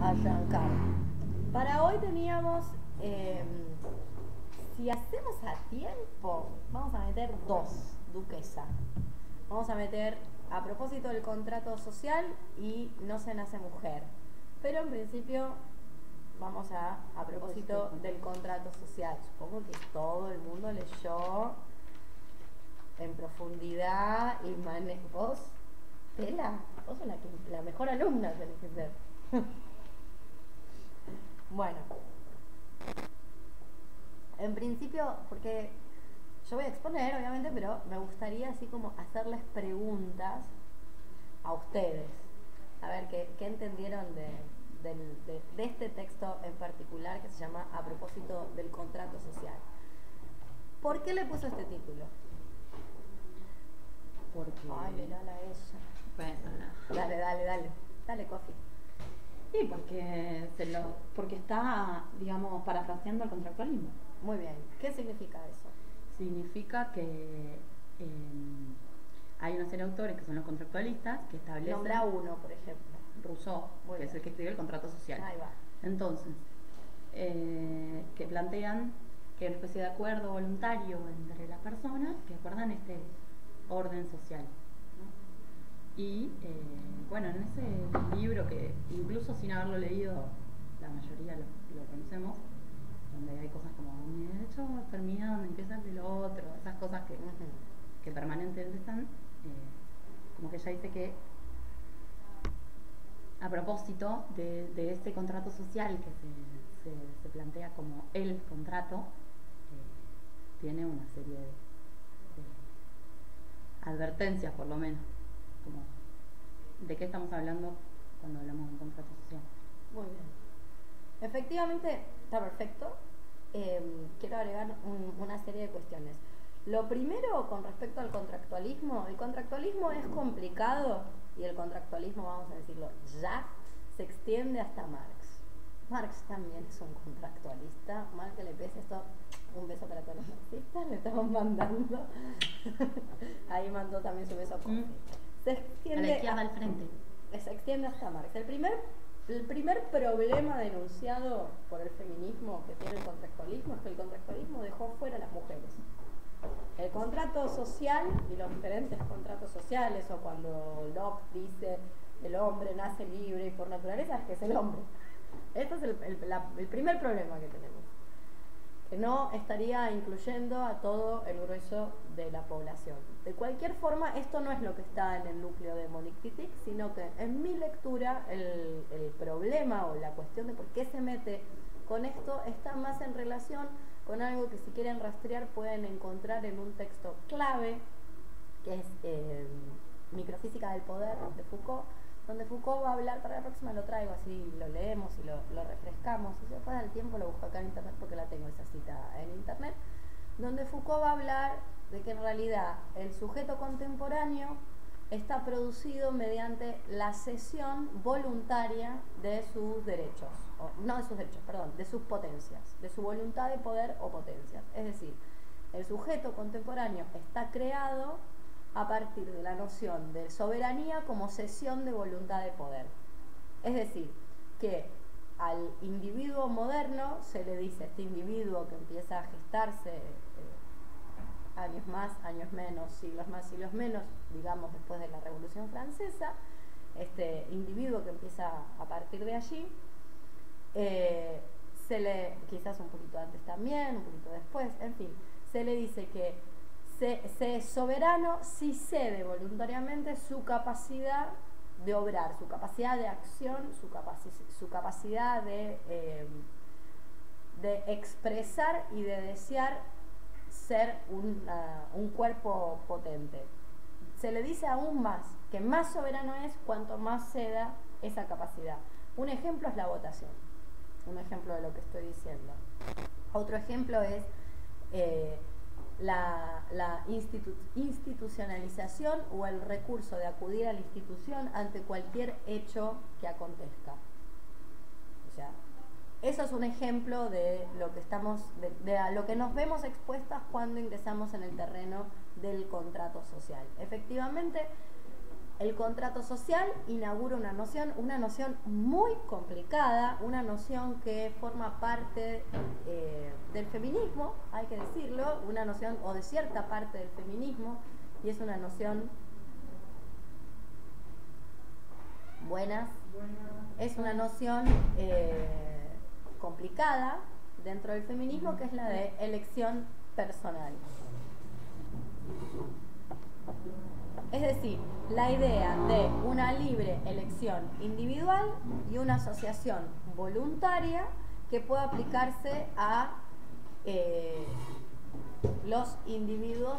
a arrancar. Para hoy teníamos, eh, si hacemos a tiempo, vamos a meter dos, duquesa. Vamos a meter a propósito del contrato social y no se nace mujer. Pero en principio vamos a, a propósito del contrato social. Supongo que todo el mundo leyó en profundidad y mane vos, Tela, vos sos la, que- la mejor alumna tenés que ser. bueno, en principio, porque yo voy a exponer, obviamente, pero me gustaría así como hacerles preguntas a ustedes. A ver qué, qué entendieron de, del- de- de este texto en particular que se llama A propósito del contrato social. ¿Por qué le puso este título? Porque. Ay, mirala ella. Bueno, no. Dale, dale, dale. Dale, Coffee. Sí, porque, se lo, porque está, digamos, parafraseando el contractualismo. Muy bien. ¿Qué significa eso? Significa que eh, hay una serie de autores que son los contractualistas que establecen. Nombra uno, por ejemplo. Rousseau, Muy que es el que escribió el contrato social. Ahí va. Entonces, eh, que plantean que hay una especie de acuerdo voluntario entre las personas que acuerdan este orden social. Y eh, bueno, en ese libro que incluso sin haberlo leído, la mayoría lo, lo conocemos, donde hay cosas como mi derecho termina donde empieza el del otro, esas cosas que, que permanentemente están, eh, como que ella dice que a propósito de, de este contrato social que se, se- se plantea como el contrato, eh, tiene una serie de, de advertencias, por lo menos, como de qué estamos hablando cuando hablamos de un contrato social. Muy bien. Efectivamente, está perfecto. Eh, quiero agregar un- una serie de cuestiones. Lo primero, con respecto al contractualismo, el contractualismo es complicado y el contractualismo, vamos a decirlo, ya se extiende hasta Marx. Marx también es un contractualista. Mal que le pese esto, un beso para todos los marxistas, le estamos mandando. Ahí mandó también su beso a Coffee. Se A la extiende al frente. se extiende hasta Marx. El primer, el primer problema denunciado por el feminismo que tiene el contractualismo es que el contractualismo dejó fuera a las mujeres. El contrato social y los diferentes contratos sociales, o cuando Locke dice el hombre nace libre y por naturaleza, es que es el hombre. Este es el, el- la- el primer problema que tenemos. No estaría incluyendo a todo el grueso de la población. De cualquier forma, esto no es lo que está en el núcleo de Monique Wittig, sino que en mi lectura el, el problema o la cuestión de por qué se mete con esto está más en relación con algo que si quieren rastrear pueden encontrar en un texto clave, que es eh, Microfísica del Poder de Foucault, donde Foucault va a hablar, para la próxima lo traigo, así lo leemos y lo, lo refrescamos, y después del tiempo lo busco acá en internet porque la tengo esa cita en internet, donde Foucault va a hablar de que en realidad el sujeto contemporáneo está producido mediante la cesión voluntaria de sus derechos, o, no de sus derechos, perdón, de sus potencias, de su voluntad de poder o potencias. Es decir, el sujeto contemporáneo está creado a partir de la noción de soberanía como cesión de voluntad de poder. Es decir, que al individuo moderno se le dice, este individuo que empieza a gestarse eh, años más, años menos, siglos más, siglos menos, digamos después de la Revolución Francesa, este individuo que empieza a partir de allí, eh, se le, quizás un poquito antes también, un poquito después, en fin, se le dice que se, es soberano si cede voluntariamente su capacidad de obrar, su capacidad de acción, su, capaci- su capacidad de, eh, de expresar y de desear ser una- un cuerpo potente. Se le dice aún más que más soberano es cuanto más ceda esa capacidad. Un ejemplo es la votación, un ejemplo de lo que estoy diciendo. Otro ejemplo es eh, la, la institu- institucionalización o el recurso de acudir a la institución ante cualquier hecho que acontezca. O sea, eso es un ejemplo de lo que estamos, de a lo que nos vemos expuestas cuando ingresamos en el terreno del contrato social. Efectivamente, el contrato social inaugura una noción, una noción muy complicada, una noción que forma parte eh, del feminismo, hay que decirlo, una noción o de cierta parte del feminismo, y es una noción buenas, es una noción eh, complicada dentro del feminismo que es la de elección personal. Es decir, la idea de una libre elección individual y una asociación voluntaria que pueda aplicarse a eh, los individuos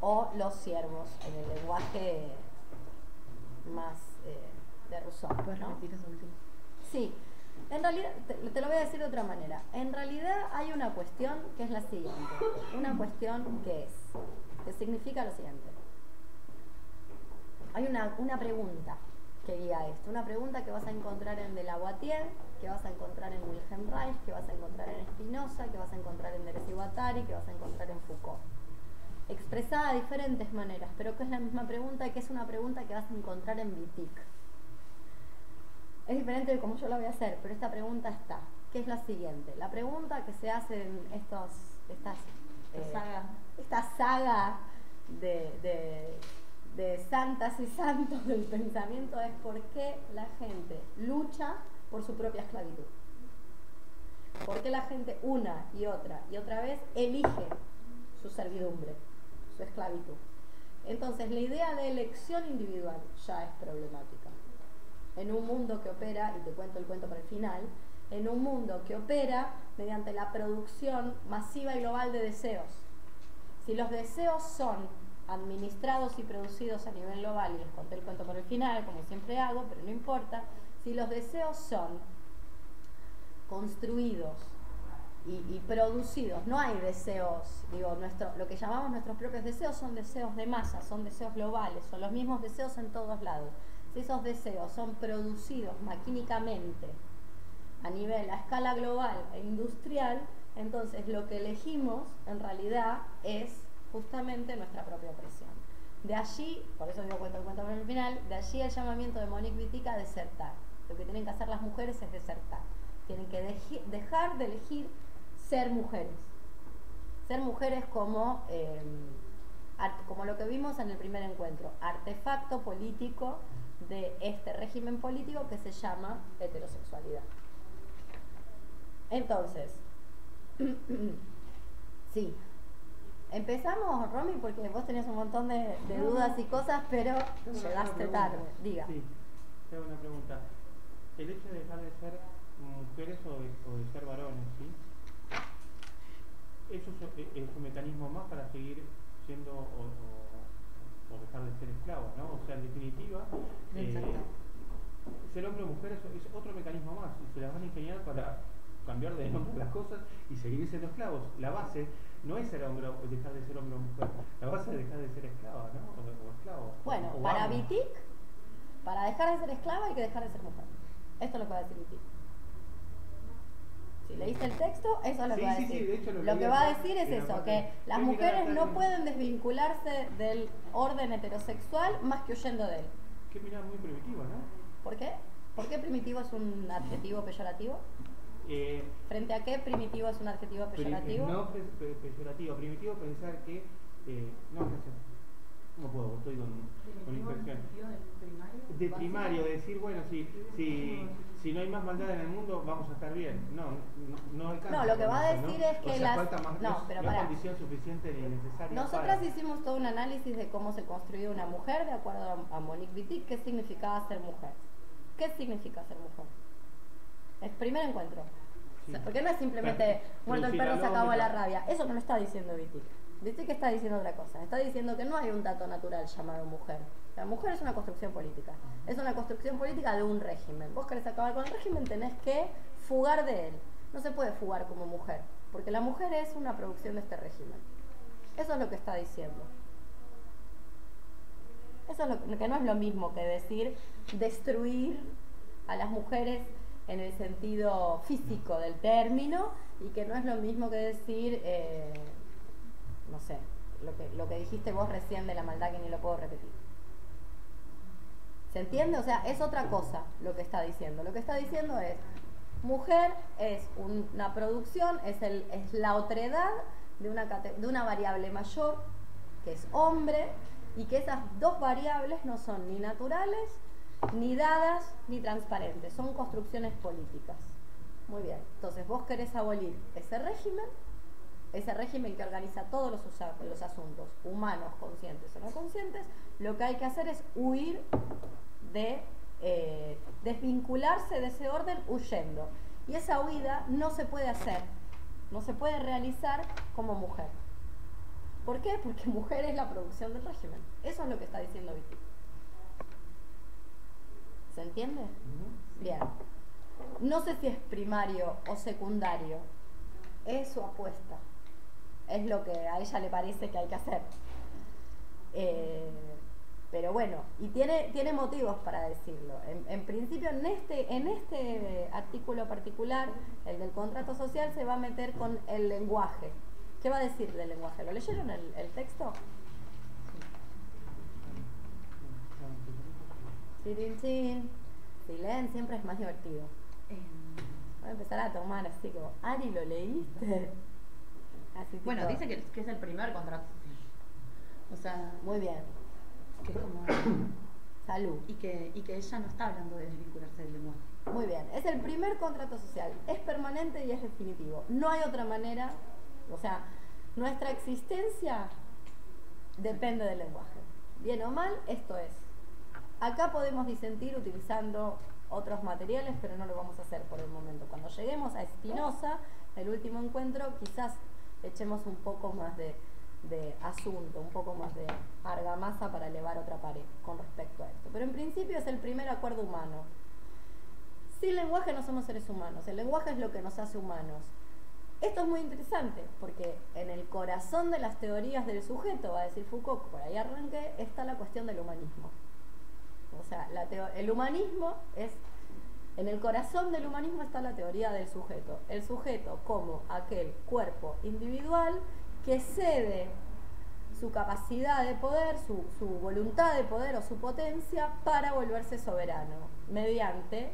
o los siervos en el lenguaje más eh, de Rousseau. ¿Puedes ¿no? repetir eso último? Sí, en realidad, te, te lo voy a decir de otra manera. En realidad hay una cuestión que es la siguiente. Una cuestión que es, que significa lo siguiente. Hay una, una pregunta que guía esto. Una pregunta que vas a encontrar en De la Boitier, que vas a encontrar en Wilhelm Reich, que vas a encontrar en Spinoza, que vas a encontrar en Deleuze y Guattari, que vas a encontrar en Foucault. Expresada de diferentes maneras, pero que es la misma pregunta y que es una pregunta que vas a encontrar en Wittig. Es diferente de cómo yo la voy a hacer, pero esta pregunta está, que es la siguiente. La pregunta que se hace en estos, estas, Esta saga. esta saga de, de- de santas y santos del pensamiento es por qué la gente lucha por su propia esclavitud. ¿Por qué la gente una y otra y otra vez elige su servidumbre, su esclavitud? Entonces, la idea de elección individual ya es problemática. En un mundo que opera, y te cuento el cuento para el final, en un mundo que opera mediante la producción masiva y global de deseos. Si los deseos son administrados y producidos a nivel global, y les conté el cuento por el final, como siempre hago, pero no importa, si los deseos son construidos y, producidos, no hay deseos, digo, nuestro, lo que llamamos nuestros propios deseos son deseos de masa, son deseos globales, son los mismos deseos en todos lados. Si esos deseos son producidos maquínicamente a nivel, a escala global e industrial, entonces lo que elegimos en realidad es justamente nuestra propia opresión. De allí, por eso digo cuento el cuento por el final, de allí el llamamiento de Monique Wittig a desertar. Lo que tienen que hacer las mujeres es desertar. Tienen que dejar de elegir ser mujeres. Ser mujeres como, art- como lo que vimos en el primer encuentro, artefacto político de este régimen político que se llama heterosexualidad. Entonces, sí, empezamos, Romy, porque vos tenías un montón de, dudas y cosas, pero llegaste tarde. Diga. Sí, tengo una pregunta. El hecho de dejar de ser mujeres o de, o de ser varones, ¿sí? ¿Eso es, es un mecanismo más para seguir siendo o, o- o dejar de ser esclavos, ¿no? O sea, en definitiva, eh, ser hombre o mujer es, es otro mecanismo más y se las van a ingeniar para cambiar de nombre las cosas y seguir siendo esclavos. La base no es ser hombre o dejar de ser hombre o mujer, la base es dejar de ser esclava, ¿no? O, o esclavo. Bueno, o para. Wittig, para dejar de ser esclava hay que dejar de ser mujer. Esto es lo que va a decir Wittig. Si leíste el texto, eso es lo Sí, que va a decir. sí, de hecho lo lo leí que va a decir es eso, que las mujeres no en- pueden desvincularse del orden heterosexual más que huyendo de él. Qué mirada muy primitiva, ¿no? ¿Por qué? ¿Por qué primitivo es un adjetivo peyorativo? Eh, ¿Frente a qué primitivo es un adjetivo peyorativo? no pe- pe- peyorativo, primitivo pensar que. Eh, no, no sé. No puedo, estoy con, con infección. De primario, decir, bueno, si, si, si no hay más maldad en el mundo, vamos a estar bien. No, no, no alcanza. No, lo que va a decir ¿no? es que o sea, las- falta más, no, pero no pará. condición suficiente ni necesaria. Nosotras para- hicimos todo un análisis de cómo se construyó una mujer de acuerdo a, a Monique Wittig, qué significaba ser mujer. ¿Qué significa ser mujer? El primer encuentro. Sí. Porque no es simplemente muerto el perro, se acabó la rabia. Eso no lo está diciendo Wittig. Wittig está diciendo otra cosa. Está diciendo que no hay un dato natural llamado mujer. La mujer es una construcción política. Es una construcción política de un régimen. Vos querés acabar con el régimen, tenés que fugar de él. No se puede fugar como mujer, porque la mujer es una producción de este régimen. Eso es lo que está diciendo. Eso es lo que, que no es lo mismo que decir destruir a las mujeres en el sentido físico del término y que no es lo mismo que decir, eh, no sé, lo que, lo que dijiste vos recién de la maldad que ni lo puedo repetir. ¿Se entiende? O sea, es otra cosa lo que está diciendo. Lo que está diciendo es, mujer es una producción, es, el, es la otredad de una, de una variable mayor, que es hombre, y que esas dos variables no son ni naturales, ni dadas, ni transparentes, son construcciones políticas. Muy bien, entonces vos querés abolir ese régimen, ese régimen que organiza todos los, asuntos, humanos, conscientes o no conscientes, lo que hay que hacer es huir de, eh, desvincularse de ese orden huyendo. Y esa huida no se puede hacer, no se puede realizar como mujer. ¿Por qué? Porque mujer es la producción del régimen. Eso es lo que está diciendo Vicky. ¿Se entiende? Bien. No sé si es primario o secundario. Es su apuesta. Es lo que a ella le parece que hay que hacer. Eh, pero bueno, y tiene, tiene motivos para decirlo. En, principio, en este, en este artículo particular, el del contrato social, se va a meter con el lenguaje. ¿Qué va a decir del lenguaje? ¿Lo leyeron el, el texto? Si leen siempre es más divertido. Em. Voy a empezar a tomar así como, Ari, ¿lo leíste? Así bueno, dice que, que, es el primer contrato social. O sea, muy bien. Que es como salud. Y que, y que ella no está hablando de desvincularse del lenguaje. Muy bien, es el primer contrato social. Es permanente y es definitivo. No hay otra manera. O sea, nuestra existencia depende del lenguaje. Bien o mal, esto es. Acá podemos disentir utilizando otros materiales, pero no lo vamos a hacer por el momento. Cuando lleguemos a Espinosa, el último encuentro, quizás echemos un poco más de, asunto, un poco más de argamasa para elevar otra pared con respecto a esto. Pero en principio es el primer acuerdo humano. Sin lenguaje no somos seres humanos, el lenguaje es lo que nos hace humanos. Esto es muy interesante porque en el corazón de las teorías del sujeto, va a decir Foucault, por ahí arranque, está la cuestión del humanismo. O sea, el humanismo es, en el corazón del humanismo está la teoría del sujeto. El sujeto como aquel cuerpo individual que cede su capacidad de poder, su, voluntad de poder o su potencia para volverse soberano, mediante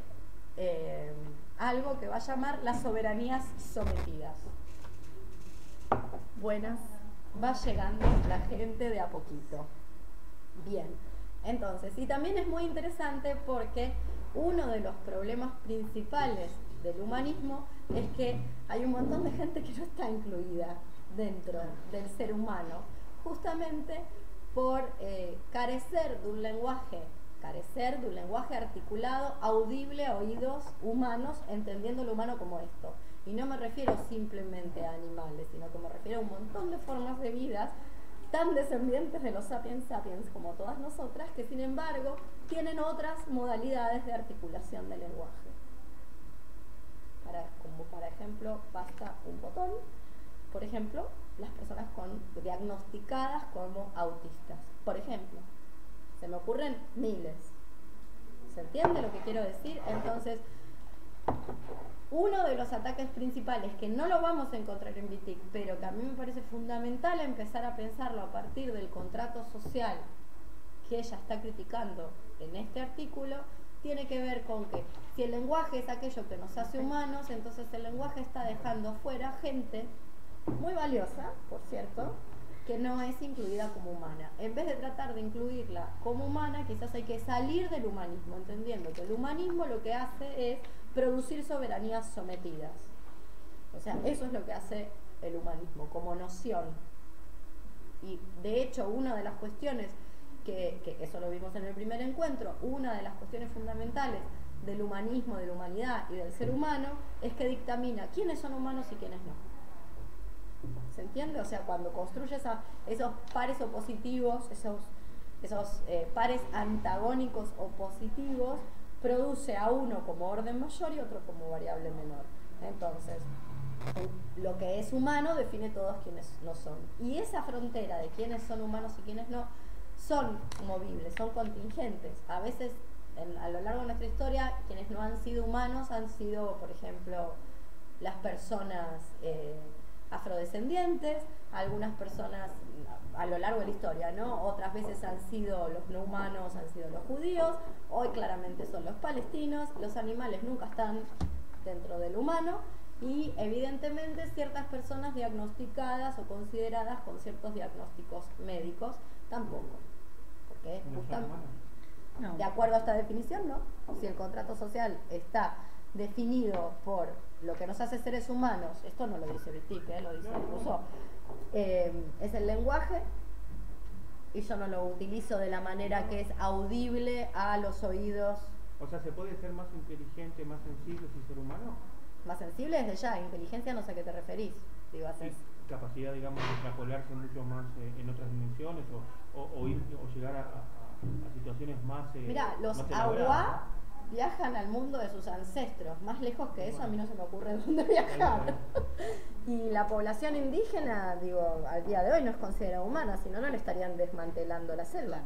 eh, algo que va a llamar las soberanías sometidas. Buenas, va llegando la gente de a poquito. Bien. Entonces, y también es muy interesante porque uno de los problemas principales del humanismo es que hay un montón de gente que no está incluida dentro del ser humano, justamente por eh, carecer de un lenguaje, carecer de un lenguaje articulado, audible oídos humanos, entendiendo lo humano como esto. Y no me refiero simplemente a animales, sino que me refiero a un montón de formas de vida tan descendientes de los sapiens sapiens como todas nosotras, que sin embargo tienen otras modalidades de articulación del lenguaje. Para, como para ejemplo, basta un botón, por ejemplo, las personas con, diagnosticadas como autistas. Por ejemplo, se me ocurren miles. ¿Se entiende lo que quiero decir? Entonces, uno de los ataques principales, que no lo vamos a encontrar en BITIC, pero que a mí me parece fundamental empezar a pensarlo a partir del contrato social que ella está criticando en este artículo, tiene que ver con que si el lenguaje es aquello que nos hace humanos, entonces el lenguaje está dejando fuera gente muy valiosa, por cierto, que no es incluida como humana. En vez de tratar de incluirla como humana, quizás hay que salir del humanismo, entendiendo que el humanismo lo que hace es producir soberanías sometidas. O sea, eso es lo que hace el humanismo como noción. Y de hecho, una de las cuestiones que, eso lo vimos en el primer encuentro, una de las cuestiones fundamentales del humanismo, de la humanidad y del ser humano es que dictamina quiénes son humanos y quiénes no. ¿Se entiende? O sea, cuando construyes a esos pares opositivos, esos, esos eh, pares antagónicos opositivos, produce a uno como orden mayor y otro como variable menor. Entonces, lo que es humano define todos quienes no son. Y esa frontera de quiénes son humanos y quiénes no son movibles, son contingentes. A veces, a lo largo de nuestra historia, quienes no han sido humanos han sido, por ejemplo, las personas eh, afrodescendientes, algunas personas a lo largo de la historia, ¿no? Otras veces han sido los no humanos, han sido los judíos, hoy claramente son los palestinos, los animales nunca están dentro del humano y evidentemente ciertas personas diagnosticadas o consideradas con ciertos diagnósticos médicos tampoco. Porque de acuerdo a esta definición, ¿no? Si el contrato social está definido por lo que nos hace seres humanos, esto no lo dice Wittig, ¿eh? lo dice Rousseau, eh, es el lenguaje, y yo no lo utilizo de la manera que es audible a los oídos. O sea, ¿se puede ser más inteligente, más sensible sin ser humano? Más sensible desde ya, inteligencia no sé a qué te referís. Digo, capacidad, digamos, de extrapolarse mucho más eh, en otras dimensiones o, o, ir, o llegar a, situaciones más... Eh, Mira, los agua viajan al mundo de sus ancestros. Más lejos que eso a mí no se me ocurre dónde viajar. y la población indígena, digo, al día de hoy no es considerada humana, si no, no le estarían desmantelando la selva.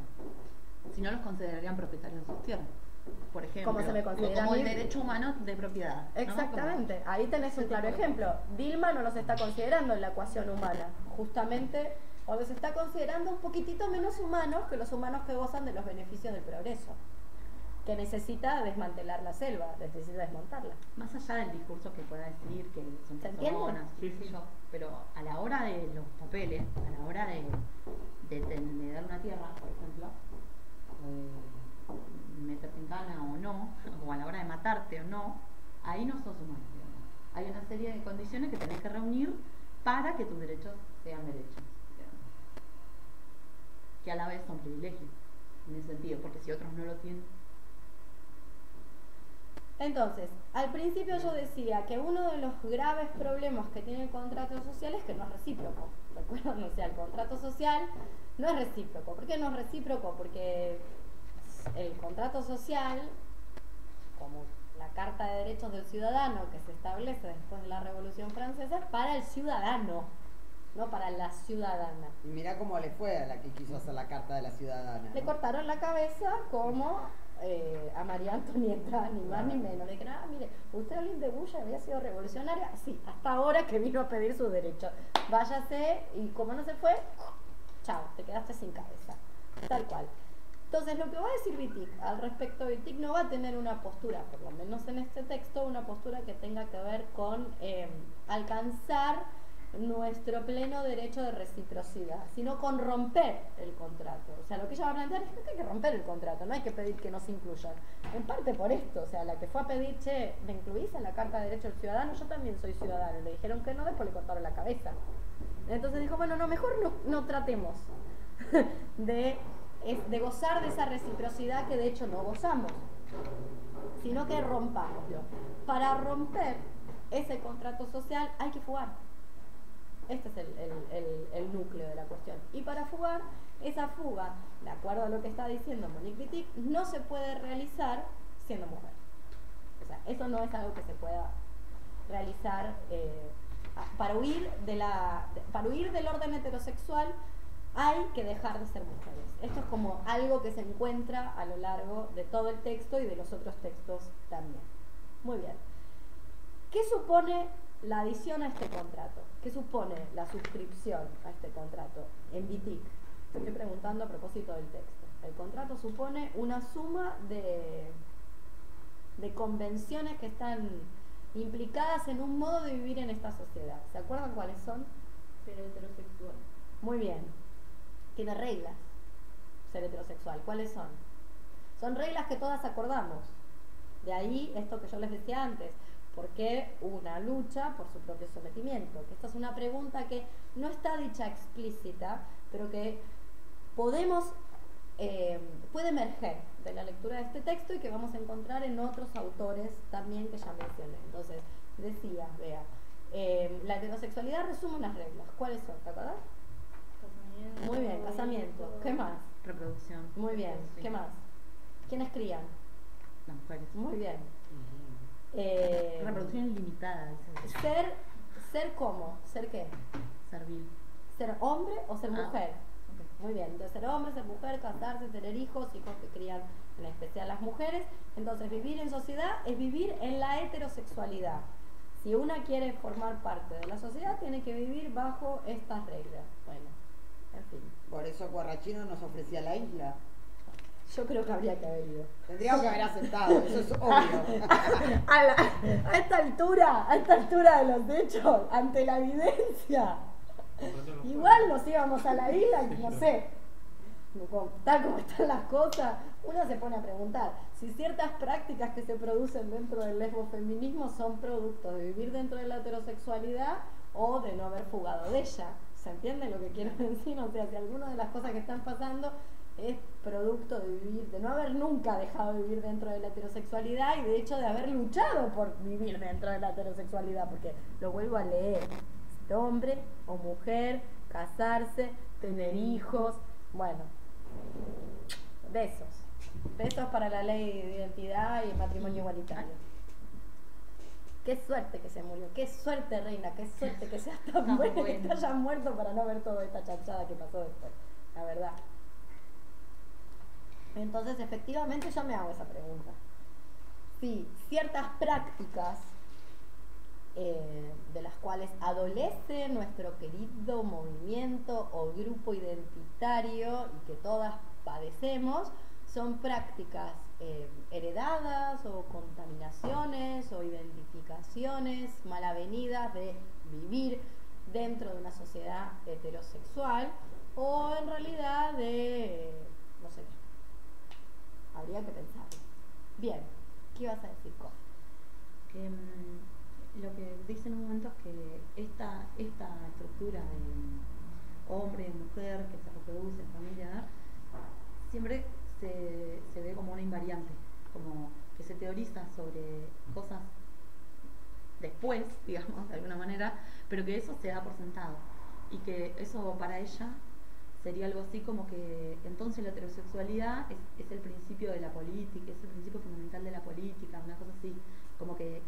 Si no, los considerarían propietarios de sus tierras. Por ejemplo, como se me considera como el derecho humano de propiedad. Exactamente, ahí tenés un claro ejemplo. Dilma no los está considerando en la ecuación humana, justamente o los está considerando un poquitito menos humanos que los humanos que gozan de los beneficios del progreso que necesita desmantelar la selva, necesita desmontarla. Más allá del discurso que pueda decir que son personas, pero a la hora de los papeles, a la hora de, de, dar una tierra, por ejemplo, eh, meterte en cana o no, o a la hora de matarte o no, ahí no sos humano. Hay una serie de condiciones que tenés que reunir para que tus derechos sean derechos. Que a la vez son privilegios, en ese sentido, porque si otros no lo tienen, entonces, al principio yo decía que uno de los graves problemas que tiene el contrato social es que no es recíproco. ¿Recuerdan? O sea, el contrato social no es recíproco. ¿Por qué no es recíproco? Porque el contrato social, como la Carta de Derechos del Ciudadano que se establece después de la Revolución Francesa, es para el ciudadano, no para la ciudadana. Y mira cómo le fue a la que quiso hacer la Carta de la Ciudadana. Le cortaron la cabeza como eh, a María Antonieta, ni más ni menos. Le dijeron, ah, mire, usted alguien de Bush había sido revolucionaria. Sí, hasta ahora que vino a pedir sus derechos. Váyase y como no se fue, chao, te quedaste sin cabeza. Tal cual. Entonces, lo que va a decir Wittig al respecto, Wittig no va a tener una postura, por lo menos en este texto, una postura que tenga que ver con eh, alcanzar nuestro pleno derecho de reciprocidad, sino con romper el contrato. O sea, lo que ella va a plantear es que hay que romper el contrato, no hay que pedir que nos incluyan. En parte por esto, o sea, la que fue a pedir, che, ¿me incluís en la Carta de Derecho del Ciudadano? Yo también soy ciudadano. Le dijeron que no, después le cortaron la cabeza. Entonces dijo, bueno, no, mejor no, tratemos de, gozar de esa reciprocidad que de hecho no gozamos, sino que rompámoslo. Para romper ese contrato social hay que fugar este es el, núcleo de la cuestión. Y para fugar, esa fuga, de acuerdo a lo que está diciendo Monique Wittig, no se puede realizar siendo mujer. O sea, eso no es algo que se pueda realizar eh, para huir de la para huir del orden heterosexual hay que dejar de ser mujeres. Esto es como algo que se encuentra a lo largo de todo el texto y de los otros textos también. Muy bien. ¿Qué supone la adición a este contrato? ¿Qué supone la suscripción a este contrato en BITIC? Estoy preguntando a propósito del texto. El contrato supone una suma de, de convenciones que están implicadas en un modo de vivir en esta sociedad. ¿Se acuerdan cuáles son? Ser heterosexual. Muy bien. Tiene reglas ser heterosexual. ¿Cuáles son? Son reglas que todas acordamos. De ahí esto que yo les decía antes. ¿Por qué una lucha por su propio sometimiento? esta es una pregunta que no está dicha explícita, pero que podemos, eh, puede emerger de la lectura de este texto y que vamos a encontrar en otros autores también que ya mencioné. Entonces, decía, vea, eh, la heterosexualidad resume unas reglas. ¿Cuáles son? ¿Te acordás? Casamiento. Muy bien, casamiento. ¿Qué más? Reproducción. Muy bien. ¿Qué más? ¿Quiénes crían? Las mujeres. Muy bien. Eh, Reproducción ilimitada. Ser, ser cómo, ser qué. Servil. Ser hombre o ser ah, mujer. Muy bien, entonces ser hombre, ser mujer, casarse, tener hijos, hijos que crían en especial las mujeres. Entonces vivir en sociedad es vivir en la heterosexualidad. si una quiere formar parte de la sociedad, tiene que vivir bajo estas reglas. Bueno, en fin. Por eso Guarrachino nos ofrecía la isla. Yo creo que habría que haber ido. Tendríamos que haber aceptado, eso es obvio. a, la- a esta altura, a esta altura de los hechos, ante la evidencia, igual nos íbamos a la isla y no sé, tal como están las cosas, una se pone a preguntar si ciertas prácticas que se producen dentro del lesbofeminismo son producto de vivir dentro de la heterosexualidad o de no haber fugado de ella. ¿Se entiende lo que quiero decir? O sea, si alguna de las cosas que están pasando es producto de vivir, de no haber nunca dejado de vivir dentro de la heterosexualidad y de hecho de haber luchado por vivir dentro de la heterosexualidad, porque lo vuelvo a leer, hombre o mujer, casarse, tener hijos, bueno, besos, besos para la ley de identidad y el matrimonio igualitario. Qué suerte que se murió, qué suerte reina, qué suerte que seas tan Tan buena que te hayas muerto para no ver toda esta chanchada que pasó después, la verdad. Entonces, efectivamente, yo me hago esa pregunta. Si ciertas prácticas eh, de las cuales adolece nuestro querido movimiento o grupo identitario y que todas padecemos, son prácticas eh, heredadas o contaminaciones o identificaciones mal avenidas de vivir dentro de una sociedad heterosexual o en realidad de, no sé, habría que pensarlo. Bien, ¿qué ibas a decir, que mm, lo que dice en un momento es que esta, esta estructura de mm, hombre y mujer que se reproduce en familia siempre se, se ve como una invariante, como que se teoriza sobre cosas después, digamos, de alguna manera, pero que eso se da por sentado y que eso para ella sería algo así como que entonces la heterosexualidad es, es el principio de la política, es el principio fundamental de la política, una cosa así, como que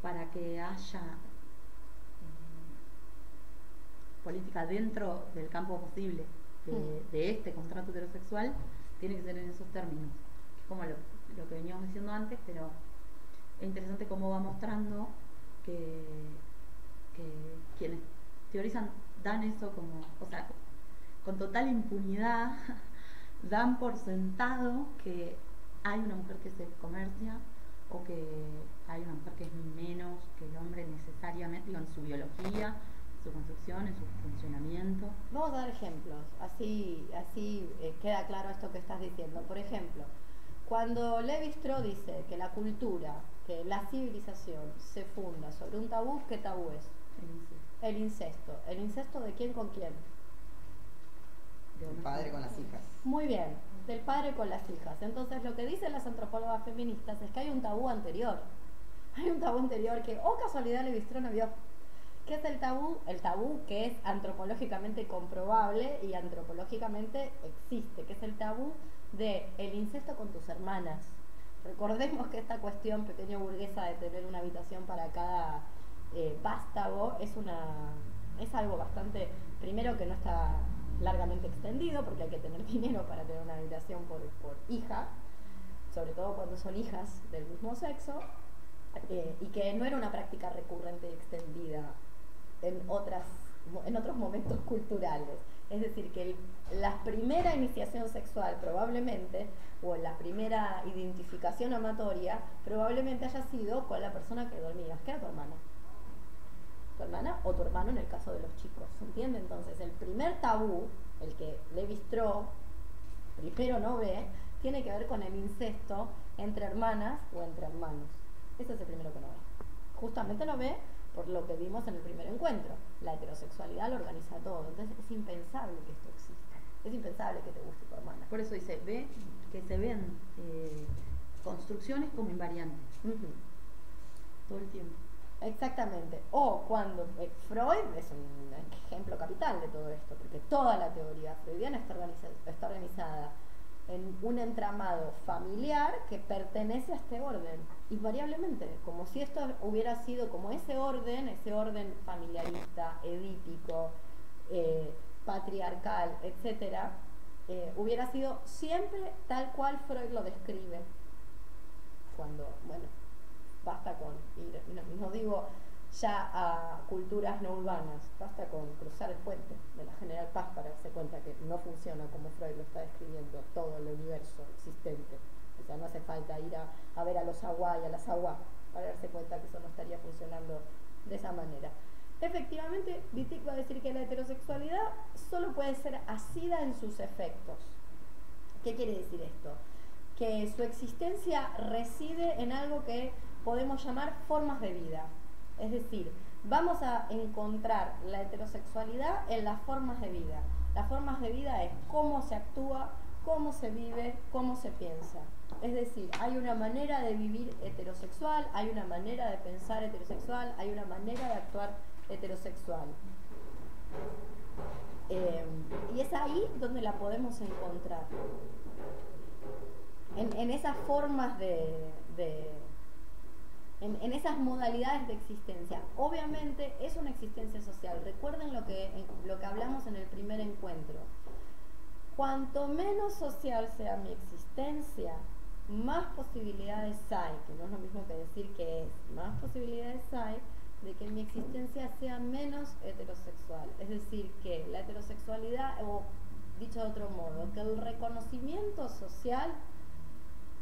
para que haya eh, política dentro del campo posible de, Mm. de este contrato heterosexual, tiene que ser en esos términos, que es como lo, lo que veníamos diciendo antes, pero es interesante cómo va mostrando que, que quienes teorizan dan eso como, o sea, con total impunidad, dan por sentado que hay una mujer que se comercia o que hay una mujer que es menos que el hombre necesariamente, digo, en su biología, en su construcción, en su funcionamiento. Vamos a dar ejemplos, así, así eh, queda claro esto que estás diciendo. Por ejemplo, cuando Levi Strauss dice que la cultura, que la civilización se funda sobre un tabú, ¿qué tabú es? el incesto. El incesto. ¿El incesto de quién con quién? De El una padre con las hijas. Muy bien, del padre con las hijas. Entonces lo que dicen las antropólogas feministas es que hay un tabú anterior. Hay un tabú anterior que, oh casualidad, Levi no vio. ¿Qué es el tabú? El tabú que es antropológicamente comprobable y antropológicamente existe, que es el tabú de el incesto con tus hermanas. Recordemos que esta cuestión pequeño burguesa de tener una habitación para cada eh, vástago es una es algo bastante primero que no está largamente extendido porque hay que tener dinero para tener una habitación por, por hija sobre todo cuando son hijas del mismo sexo eh, y que no era una práctica recurrente y extendida en otras en otros momentos culturales. Es decir que la primera iniciación sexual probablemente o la primera identificación amatoria probablemente haya sido con la persona que dormías que era tu hermana tu hermana o tu hermano en el caso de los chicos ¿se entiende? entonces el primer tabú el que Levi Strauss primero no ve tiene que ver con el incesto entre hermanas o entre hermanos. Ese es el primero que no ve. Justamente no ve por lo que vimos en el primer encuentro. La heterosexualidad lo organiza todo. Entonces es impensable que esto exista. Es impensable que te guste tu hermana. Por eso dice, ve que se ven eh, construcciones como invariantes. Todo el tiempo. Exactamente. O cuando eh, Freud es un ejemplo capital de todo esto, porque toda la teoría freudiana está, organiza- está organizada en un entramado familiar que pertenece a este orden, invariablemente, como si esto hubiera sido como ese orden, ese orden familiarista, edípico, eh, patriarcal, etcétera, eh, hubiera sido siempre tal cual Freud lo describe. Cuando, bueno, basta con ir, no, digo ya a culturas no urbanas. Basta con cruzar el puente de la General Paz para darse cuenta que no funciona como Freud lo está describiendo todo el universo existente. O sea, no hace falta ir a, ver a los agua y a las agua para darse cuenta que eso no estaría funcionando de esa manera. Efectivamente, Wittig va a decir que la heterosexualidad solo puede ser asida en sus efectos. ¿Qué quiere decir esto? Que su existencia reside en algo que podemos llamar formas de vida. Es decir, vamos a encontrar la heterosexualidad en las formas de vida. Las formas de vida es cómo se actúa, cómo se vive, cómo se piensa. Es decir, hay una manera de vivir heterosexual, hay una manera de pensar heterosexual, hay una manera de actuar heterosexual. Eh, y es ahí donde la podemos encontrar. En, esas formas de en, esas modalidades de existencia. Obviamente es una existencia social. Recuerden lo que, lo que hablamos en el primer encuentro. Cuanto menos social sea mi existencia, más posibilidades hay, que no es lo mismo que decir que es, más posibilidades hay de que mi existencia sea menos heterosexual. Es decir, que la heterosexualidad, o dicho de otro modo, que el reconocimiento social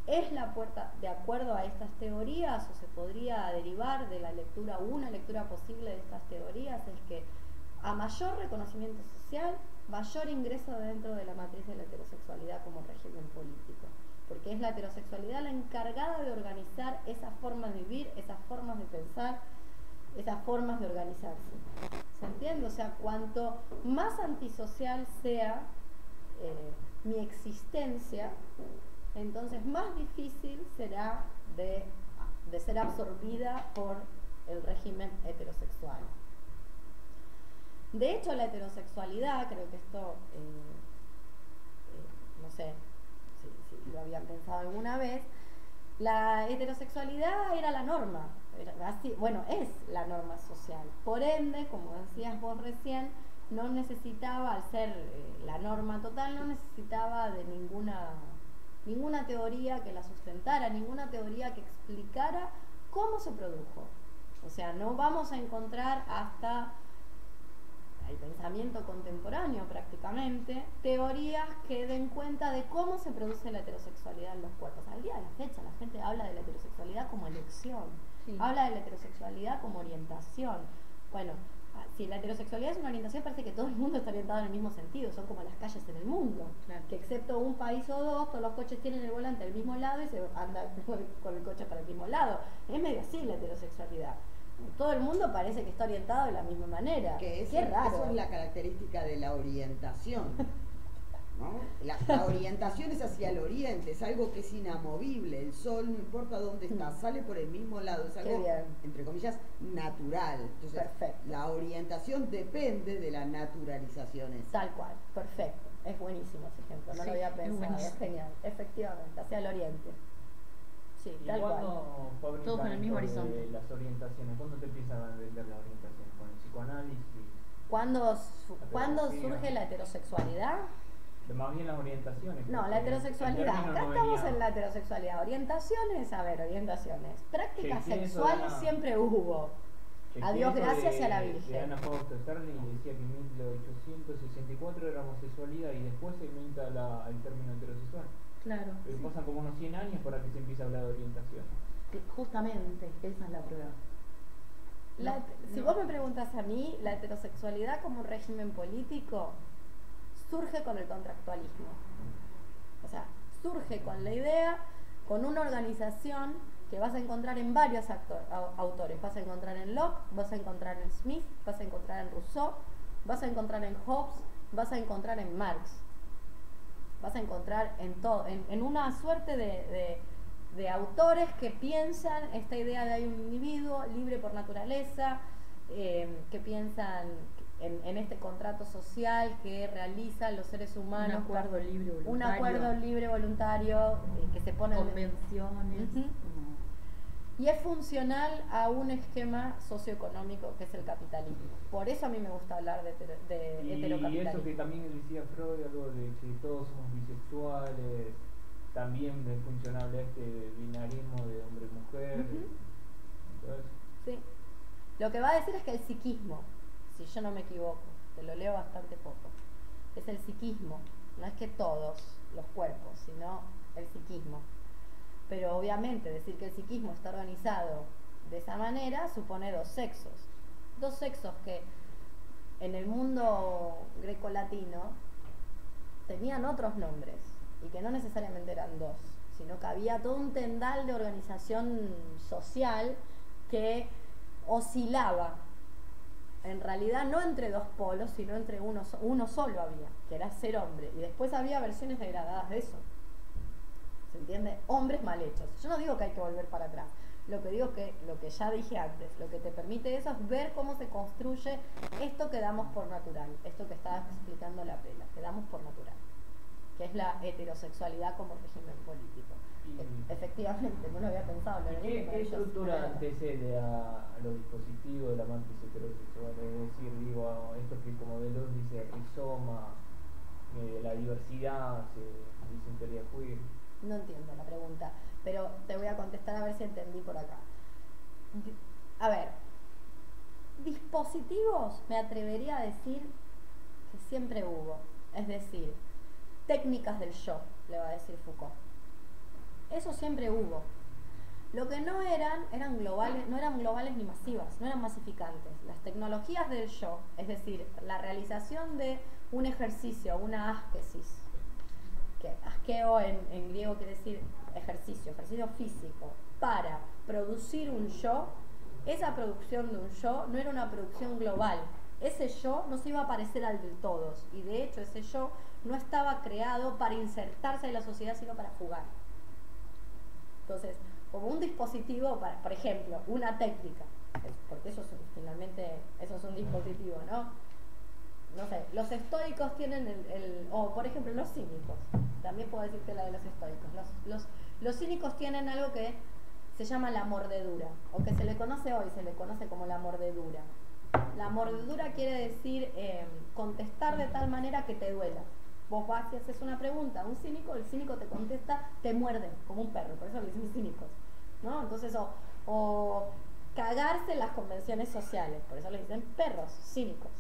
es la puerta, de acuerdo a estas teorías, o se podría derivar de la lectura, una lectura posible de estas teorías, es que a mayor reconocimiento social, mayor ingreso dentro de la matriz de la heterosexualidad como régimen político. Porque es la heterosexualidad la encargada de organizar esas formas de vivir, esas formas de pensar, esas formas de organizarse. ¿Se entiende? O sea, cuanto más antisocial sea eh, mi existencia, entonces más difícil será de, ser absorbida por el régimen heterosexual. De hecho, la heterosexualidad, creo que esto, eh, eh, no sé si, lo habían pensado alguna vez, la heterosexualidad era la norma, bueno, es la norma social. Por ende, como decías vos recién, no necesitaba, al ser eh, la norma total, no necesitaba de ninguna ninguna teoría que la sustentara, ninguna teoría que explicara cómo se produjo. O sea, no vamos a encontrar hasta el pensamiento contemporáneo prácticamente teorías que den cuenta de cómo se produce la heterosexualidad en los cuerpos. Al día de la fecha la gente habla de la heterosexualidad como elección, habla de la heterosexualidad como orientación. Bueno, si la heterosexualidad es una orientación, parece que todo el mundo está orientado en el mismo sentido, son como las calles en el mundo, que excepto un país o dos, todos los coches tienen el volante al mismo lado y se anda con el coche para el mismo lado. Es medio así la heterosexualidad. Todo el mundo parece que está orientado de la misma manera. Que Qué raro. Eso es la característica de la orientación. La, orientación es hacia el oriente, es algo que es inamovible. El sol, no importa dónde está, mm. sale por el mismo lado, es algo, entre comillas, natural. Entonces, la orientación depende de la naturalización. Tal cual, perfecto. Es buenísimo ese ejemplo, no lo había pensado, es, genial. Efectivamente, hacia el oriente. Sí, tal cual. Todos con el mismo horizonte. Las orientaciones, ¿cuándo te empiezan a vender la orientación? ¿Con el psicoanálisis? ¿Cuándo, ¿cuándo surge la heterosexualidad? Más bien las orientaciones. No, la heterosexualidad. Acá estamos en la heterosexualidad. Orientaciones, a ver, orientaciones. Prácticas sexuales siempre hubo. A Dios gracias y a la Virgen. De Ana Fausto Sterling decía que en 1864 era homosexualidad y después se inventa el término heterosexual. Claro. Pero pasan como unos 100 años para que se empiece a hablar de orientación. Justamente, esa es la prueba. si vos me preguntas a mí, la heterosexualidad como régimen político surge con el contractualismo. O sea, surge con la idea, con una organización que vas a encontrar en varios autores. Vas a encontrar en Locke, vas a encontrar en Smith, vas a encontrar en Rousseau, vas a encontrar en Hobbes, vas a encontrar en Marx. Vas a encontrar en todo, en, una suerte de, autores que piensan esta idea de hay un individuo libre por naturaleza, eh, que piensan en, este contrato social que realizan los seres humanos. Un acuerdo libre voluntario. Un acuerdo libre voluntario eh, que se pone Convenciones. Y es funcional a un esquema socioeconómico que es el capitalismo. Por eso a mí me gusta hablar de, de y, Y eso que también decía Freud, algo de que todos somos bisexuales, también es funcionable este binarismo de hombre-mujer. Sí. Lo que va a decir es que el psiquismo, si yo no me equivoco, te lo leo bastante poco, es el psiquismo, no es que todos los cuerpos, sino el psiquismo. Pero obviamente decir que el psiquismo está organizado de esa manera supone dos sexos. Dos sexos que en el mundo greco-latino tenían otros nombres y que no necesariamente eran dos, sino que había todo un tendal de organización social que oscilaba en realidad no entre dos polos, sino entre uno, solo había, que era ser hombre. Y después había versiones degradadas de eso. ¿Se entiende? Hombres mal hechos. Yo no digo que hay que volver para atrás. Lo que digo es que lo que ya dije antes, lo que te permite eso es ver cómo se construye esto que damos por natural, esto que estaba explicando la pela, que damos por natural, que es la heterosexualidad como régimen político. E, efectivamente, no lo había pensado. Lo ¿Qué, ¿Qué, estructura antecede a, los dispositivos de la matriz heterosexual? Es decir, digo, esto que como Deleuze dice, rizoma, eh, la diversidad, se dice en teoría queer. No entiendo la pregunta pero te voy a contestar a ver si entendí por acá. A ver, dispositivos me atrevería a decir que siempre hubo, es decir, técnicas del yo, le va a decir Foucault. Eso siempre hubo. Lo que no eran, eran globales, no eran globales ni masivas, no eran masificantes. Las tecnologías del yo, es decir, la realización de un ejercicio, una asquesis, que asqueo en, en griego quiere decir ejercicio, ejercicio físico, para producir un yo, esa producción de un yo no era una producción global. Ese yo no se iba a parecer al de todos y de hecho ese yo no estaba creado para insertarse en la sociedad sino para jugar. Entonces, como un dispositivo, para, por ejemplo, una técnica, porque eso es, finalmente eso es un dispositivo, ¿no? No sé, los estoicos tienen el, o por ejemplo los cínicos, también puedo decir que la de los estoicos, los, los los cínicos tienen algo que se llama la mordedura, o que se le conoce hoy, se le conoce como la mordedura. La mordedura quiere decir eh, contestar de tal manera que te duela. Vos vas y haces una pregunta a un cínico, el cínico te contesta, te muerde, como un perro, por eso le dicen cínicos. ¿no? Entonces, o, o cagarse las convenciones sociales, por eso le dicen perros, cínicos.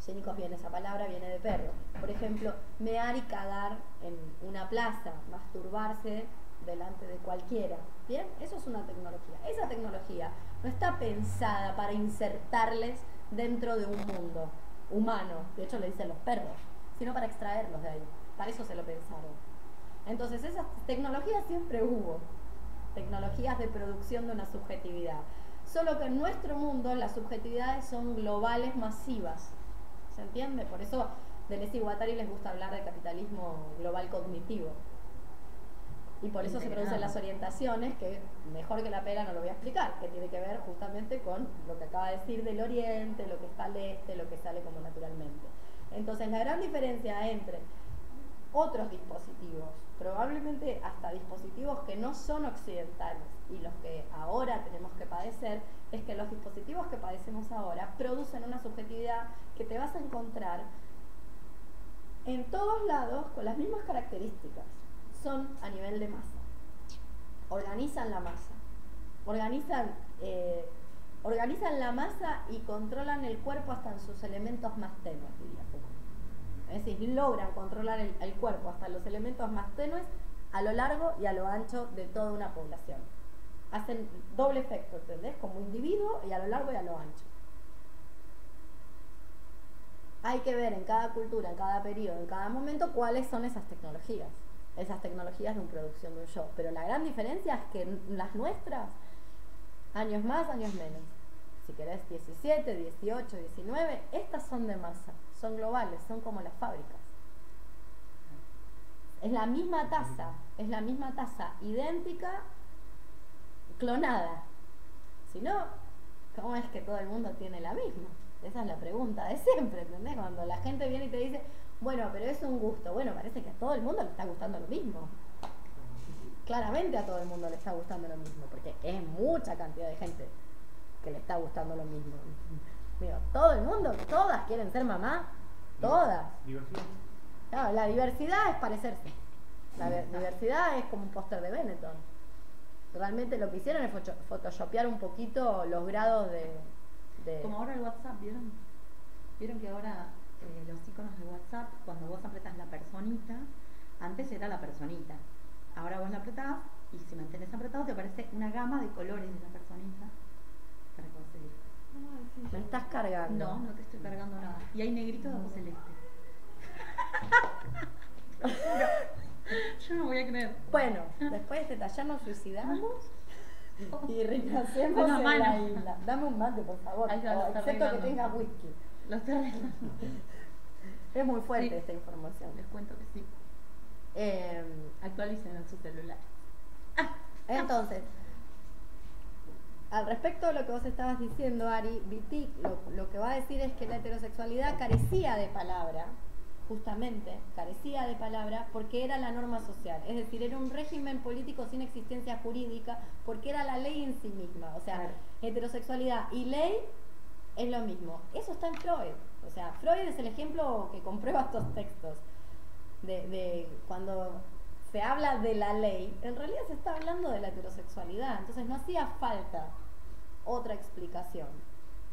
Cínicos viene esa palabra, viene de perro. Por ejemplo, mear y cagar en una plaza, masturbarse delante de cualquiera. ¿Bien? Eso es una tecnología. Esa tecnología no está pensada para insertarles dentro de un mundo humano, de hecho le dicen los perros, sino para extraerlos de ahí. Para eso se lo pensaron. Entonces esas tecnologías siempre hubo, tecnologías de producción de una subjetividad. Solo que en nuestro mundo las subjetividades son globales masivas. ¿Se entiende? Por eso Deleuze y Guattari les gusta hablar de capitalismo global cognitivo y por eso se producen las orientaciones, que mejor que la pega no lo voy a explicar, que tiene que ver justamente con lo que acaba de decir del oriente, lo que está al este, lo que sale como naturalmente. Entonces, la gran diferencia entre otros dispositivos, probablemente hasta dispositivos que no son occidentales y los que ahora tenemos que padecer, es que los dispositivos que padecemos ahora producen una subjetividad que te vas a encontrar en todos lados con las mismas características son a nivel de masa. Organizan la masa. Organizan, eh, organizan la masa y controlan el cuerpo hasta en sus elementos más tenues, diría Es decir, logran controlar el, cuerpo hasta los elementos más tenues a lo largo y a lo ancho de toda una población. Hacen doble efecto, ¿entendés? Como individuo y a lo largo y a lo ancho. Hay que ver en cada cultura, en cada periodo, en cada momento cuáles son esas tecnologías esas tecnologías de un producción de un show. Pero la gran diferencia es que las nuestras, años más, años menos. Si querés 17, 18, 19, estas son de masa, son globales, son como las fábricas. Es la misma tasa, es la misma tasa idéntica, clonada. Si no, ¿cómo es que todo el mundo tiene la misma? Esa es la pregunta de siempre, ¿entendés? Cuando la gente viene y te dice, bueno, pero es un gusto. Bueno, parece que a todo el mundo le está gustando lo mismo. Claramente a todo el mundo le está gustando lo mismo, porque es mucha cantidad de gente que le está gustando lo mismo. Todo el mundo, todas quieren ser mamá, todas. ¿Diversidad? Claro, la diversidad es parecerse. La diversidad es como un póster de Benetton. Realmente lo que hicieron es photoshopear un poquito los grados de, de... Como ahora el WhatsApp, ¿vieron? Vieron que ahora eh, los iconos de WhatsApp, cuando vos apretas la personita, antes era la personita. Ahora vos la apretás y si mantenés apretado te aparece una gama de colores de la personita para que vos seguir. Me estás cargando. No, no te estoy cargando nada. Y hay negrito de ojos celeste. Yo no voy a creer. Bueno, después de este taller nos suicidamos y renacemos en la isla. Dame un mate, por favor. Ahí ya excepto que tengas whisky. Lo estoy arreglando. Es muy fuerte Sí. esta información. Les cuento que sí. Eh, Actualicen en su celular. entonces, al respecto de lo que vos estabas diciendo, Ari, Wittig lo, lo que va a decir es que la heterosexualidad carecía de palabra, justamente, carecía de palabra porque era la norma social. Es decir, era un régimen político sin existencia jurídica porque era la ley en sí misma. O sea, Claro. heterosexualidad y ley es lo mismo. Eso está en Freud. O sea, Freud es el ejemplo que comprueba estos textos. De, de cuando se habla de la ley, en realidad se está hablando de la heterosexualidad. Entonces no hacía falta otra explicación.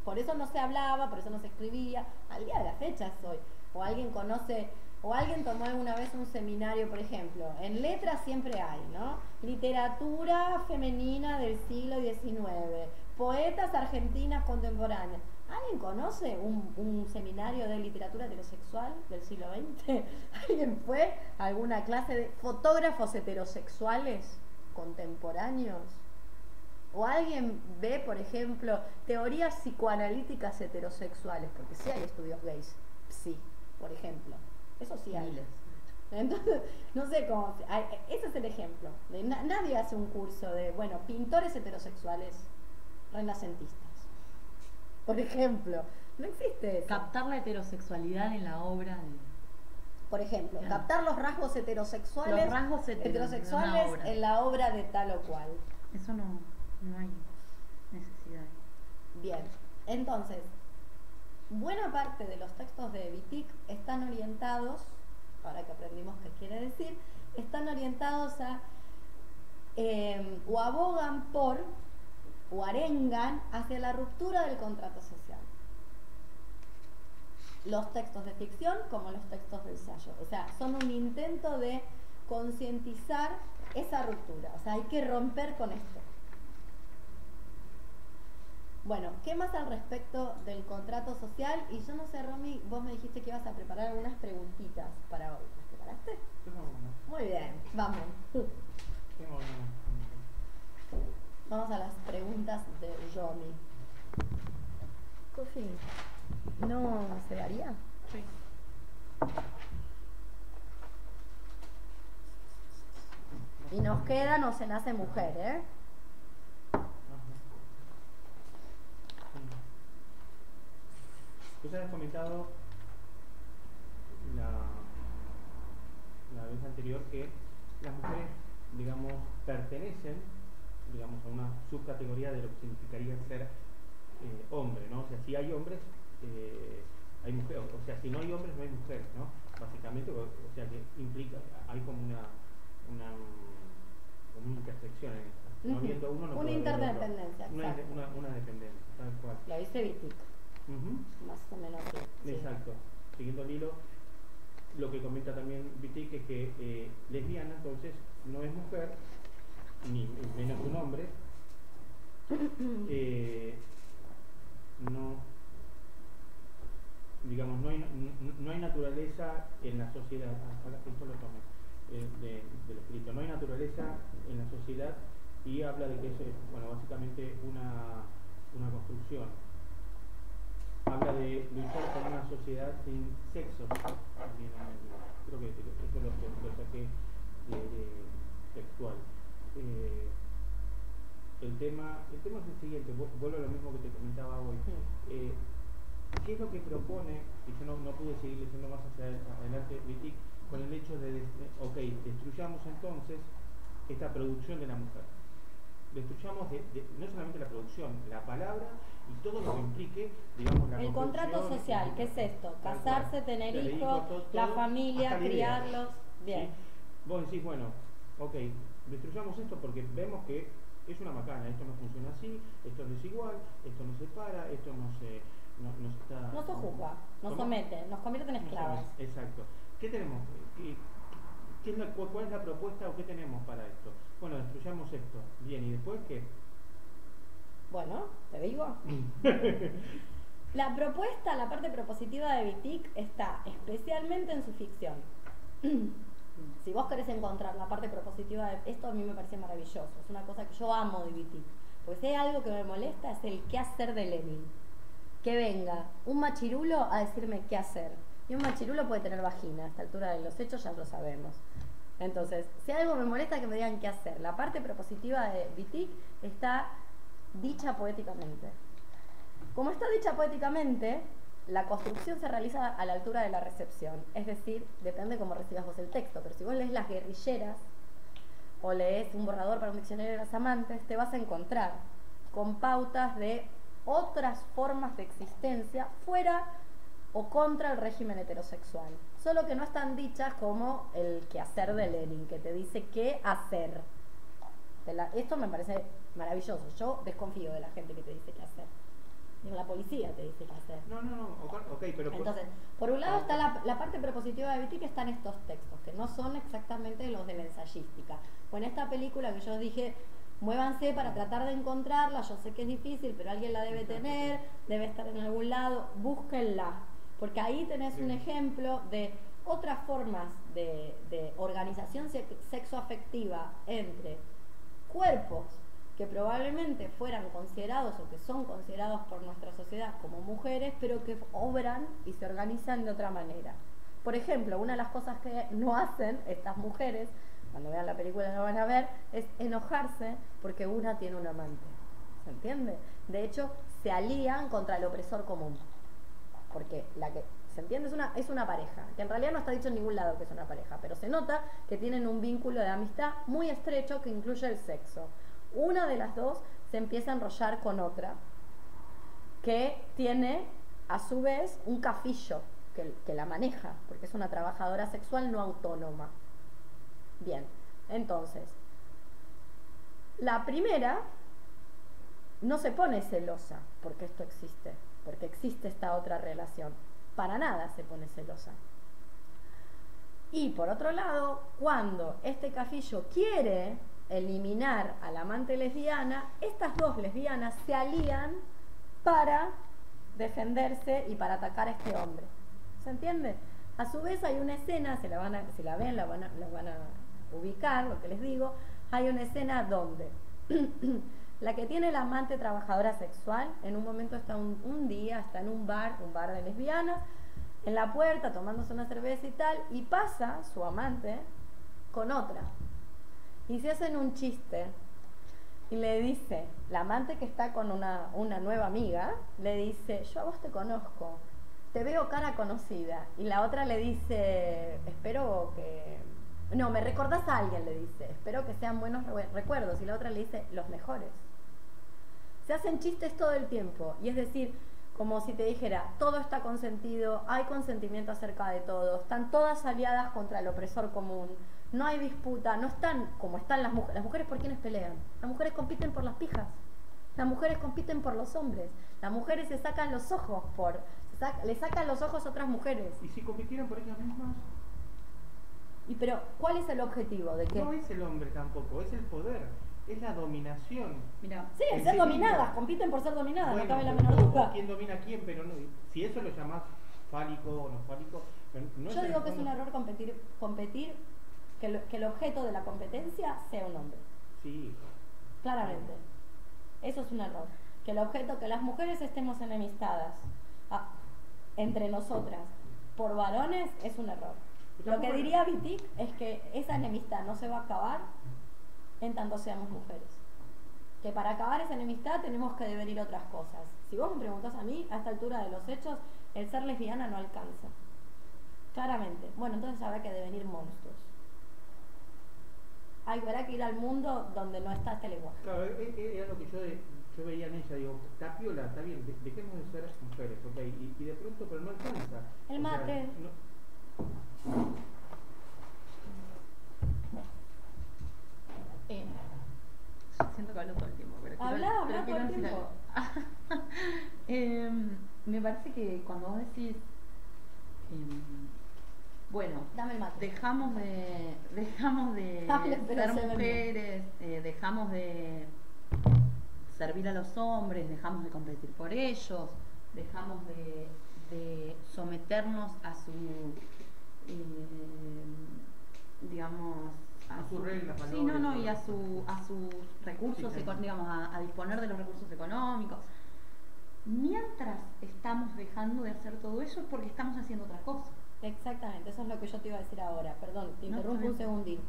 Por eso no se hablaba, por eso no se escribía. Al día de la fecha es hoy. O alguien conoce, o alguien tomó alguna vez un seminario, por ejemplo. En letras siempre hay, ¿no? Literatura femenina del siglo XIX. Poetas argentinas contemporáneas. ¿Alguien conoce un, un seminario de literatura heterosexual del siglo XX? ¿Alguien fue a alguna clase de fotógrafos heterosexuales contemporáneos? ¿O alguien ve, por ejemplo, teorías psicoanalíticas heterosexuales? Porque sí hay estudios gays, sí, por ejemplo. Eso sí hay. Miles. Entonces, no sé cómo. hay- Ese es el ejemplo. De na- nadie hace un curso de, bueno, pintores heterosexuales renacentistas. Por ejemplo, no existe eso. Captar la heterosexualidad en la obra de. Por ejemplo, Claro. captar los rasgos heterosexuales, Los rasgos hetero- heterosexuales en la obra de tal o cual. Eso no, no hay necesidad. Bien, entonces, buena parte de los textos de Wittig están orientados, ahora que aprendimos qué quiere decir, están orientados a eh, o abogan por o arengan hacia la ruptura del contrato social. Los textos de ficción como los textos de ensayo. O sea, son un intento de concientizar esa ruptura. O sea, hay que romper con esto. Bueno, ¿qué más al respecto del contrato social? Y yo no sé, Romy, vos me dijiste que ibas a preparar algunas preguntitas para hoy. ¿Las preparaste? Tengo Muy bien, vamos. tengo algunas. Vamos a las preguntas de Romy. Coffee, ¿no se daría? Sí. Y nos queda, no se nace mujer, ¿eh? Tú habías comentado la, la vez anterior que las mujeres, digamos, pertenecen, digamos, a una subcategoría de lo que significaría ser eh, hombre, ¿no? O sea, si hay hombres, eh, hay mujeres, o sea, si no hay hombres, no hay mujeres, ¿no? Básicamente, o, o sea, que implica, hay como una, una, como una intersección en esto. No viendo uno, no Una interdependencia, Una, exacto. una, una dependencia, tal cual. Dice Wittig, Ujú. más o menos sí. Exacto. Siguiendo el hilo, lo que comenta también Wittig es que eh, lesbiana entonces no es mujer, ni menos un hombre, eh, no, digamos, no hay, no, no hay naturaleza en la sociedad, ah, ahora esto lo tomé eh, de, del escrito, no hay naturaleza en la sociedad y habla de que es, bueno, básicamente una, una construcción habla de luchar por una sociedad sin sexos. También creo que eso lo, lo- lo saqué de, de textual. Eh, el tema, el tema es el siguiente, vu- vuelvo a lo mismo que te comentaba hoy. Eh, ¿Qué es lo que propone, y yo no, no pude seguir leyendo más hacia adelante, Wittig, con el hecho de, des- ok, destruyamos entonces esta producción de la mujer? Destruyamos de- de- no solamente la producción, la palabra y todo lo que implique, digamos, la El contrato social, ¿qué es esto? Casarse, tener hijos, todo- la familia, criarlos. Bien. ¿Sí? Vos decís, bueno, ok, destruyamos esto porque vemos que es una macana, esto no funciona así, esto es desigual, esto no se para, esto no se, no, no está... No se juzga, nos somete, nos convierte en somos- Exacto. ¿Qué tenemos? ¿Qué, qué es la- cu- ¿Cuál es la propuesta o qué tenemos para esto? Bueno, destruyamos esto. Bien, ¿y después qué? Bueno, te digo. La propuesta, la parte propositiva de Wittig está especialmente en su ficción. Si vos querés encontrar la parte propositiva de esto, a mí me parece maravilloso. Es una cosa que yo amo de Wittig. Porque si hay algo que me molesta es el qué hacer de Lenin. Que venga un machirulo a decirme qué hacer. Y un machirulo puede tener vagina, a esta altura de los hechos ya lo sabemos. Entonces, si algo me molesta, que me digan qué hacer. La parte propositiva de Wittig está dicha poéticamente. Como está dicha poéticamente, la construcción se realiza a la altura de la recepción. Es decir, depende cómo recibas vos el texto. Pero si vos lees Las guerrilleras o lees un borrador para un diccionario de las amantes, te vas a encontrar con pautas de otras formas de existencia fuera o contra el régimen heterosexual. Solo que no están dichas como el quehacer de Lenin, que te dice qué hacer. Esto me parece maravilloso. Yo desconfío de la gente que te dice qué hacer. Ni la policía te dice qué hacer. No, no, no, ok, pero... por- Entonces, por un lado está la, la parte prepositiva de Viti que está en estos textos, que no son exactamente los de la ensayística. O en esta película que yo dije, muévanse para tratar de encontrarla, yo sé que es difícil, pero alguien la debe tener, debe estar en algún lado, búsquenla. Porque ahí tenés un ejemplo de otras formas de, de organización se- sexoafectiva entre cuerpos que probablemente fueran considerados o que son considerados por nuestra sociedad como mujeres, pero que obran y se organizan de otra manera. Por ejemplo, una de las cosas que no hacen estas mujeres, cuando vean la película lo van a ver, es enojarse porque una tiene un amante. ¿Se entiende? De hecho, se alían contra el opresor común. Porque la que se entiende es una, es una pareja, que en realidad no está dicho en ningún lado que es una pareja, pero se nota que tienen un vínculo de amistad muy estrecho que incluye el sexo. Una de las dos se empieza a enrollar con otra, que tiene a su vez un cafillo que, la maneja, porque es una trabajadora sexual no autónoma. Bien, entonces, la primera no se pone celosa porque esto existe, porque existe esta otra relación. Para nada se pone celosa. Y por otro lado, cuando este cafillo quiere eliminar a la amante lesbiana, estas dos lesbianas se alían para defenderse y para atacar a este hombre. ¿Se entiende? A su vez hay una escena, se la van a, si la ven la van a, la van a ubicar, lo que les digo, hay una escena donde la que tiene la amante trabajadora sexual, en un momento está un, un día, está en un bar, un bar de lesbianas, en la puerta tomándose una cerveza y tal, y pasa su amante con otra. Y se hacen un chiste y le dice, la amante que está con una, una nueva amiga, le dice, yo a vos te conozco, te veo cara conocida. Y la otra le dice, espero que... No, me recordás a alguien, le dice, espero que sean buenos re- recuerdos. Y la otra le dice, los mejores. Se hacen chistes todo el tiempo. Y es decir, como si te dijera, todo está consentido, hay consentimiento acerca de todo, están todas aliadas contra el opresor común, no hay disputa, no están como están las mujeres. Las mujeres por quiénes pelean. Las mujeres compiten por las pijas. Las mujeres compiten por los hombres. Las mujeres se sacan los ojos por... se sac- le sacan los ojos a otras mujeres. ¿Y si compitieran por ellas mismas? Y pero, ¿cuál es el objetivo? ¿De qué? No es el hombre tampoco, es el poder, es la dominación. Mira, Sí, el ser dominadas, compiten por ser dominadas, Bueno, no cabe la menor duda. ¿Quién domina a quién? Pero no, si eso lo llamás fálico o no fálico, no Yo digo que es un error competir, competir que, lo- que el objeto de la competencia sea un hombre. Sí, Claramente. Eso es un error. Que el objeto, que las mujeres estemos enemistadas ah, entre nosotras por varones es un error. Lo que diría Wittig es que esa enemistad no se va a acabar en tanto seamos mujeres. Que para acabar esa enemistad tenemos que devenir otras cosas. Si vos me preguntás a mí, a esta altura de los hechos, el ser lesbiana no alcanza. Claramente. Bueno, entonces habrá que devenir monstruos. Que ir al mundo donde no está este lenguaje. claro, e- e- era lo que yo, yo veía en ella, digo, está piola, está bien, de- dejemos de ser mujeres, ok, y, y de pronto, pero no alcanza. El O sea, mate. no- eh, siento que hablo todo el tiempo. Pero quiero- Habla, pero habla todo el tiempo. Em, me parece que cuando vos decís, em, bueno, Dame el mate. dejamos de dejamos de ser mujeres, eh, dejamos de servir a los hombres, dejamos de competir por ellos, dejamos de, de someternos a su eh, digamos A sus reglas, sí no valores, no y a su a sus recursos Sí, digamos a, a disponer de los recursos económicos. Mientras estamos dejando de hacer todo eso es porque estamos haciendo otra cosa Exactamente, eso es lo que yo te iba a decir ahora. Perdón, te No, interrumpo un segundín.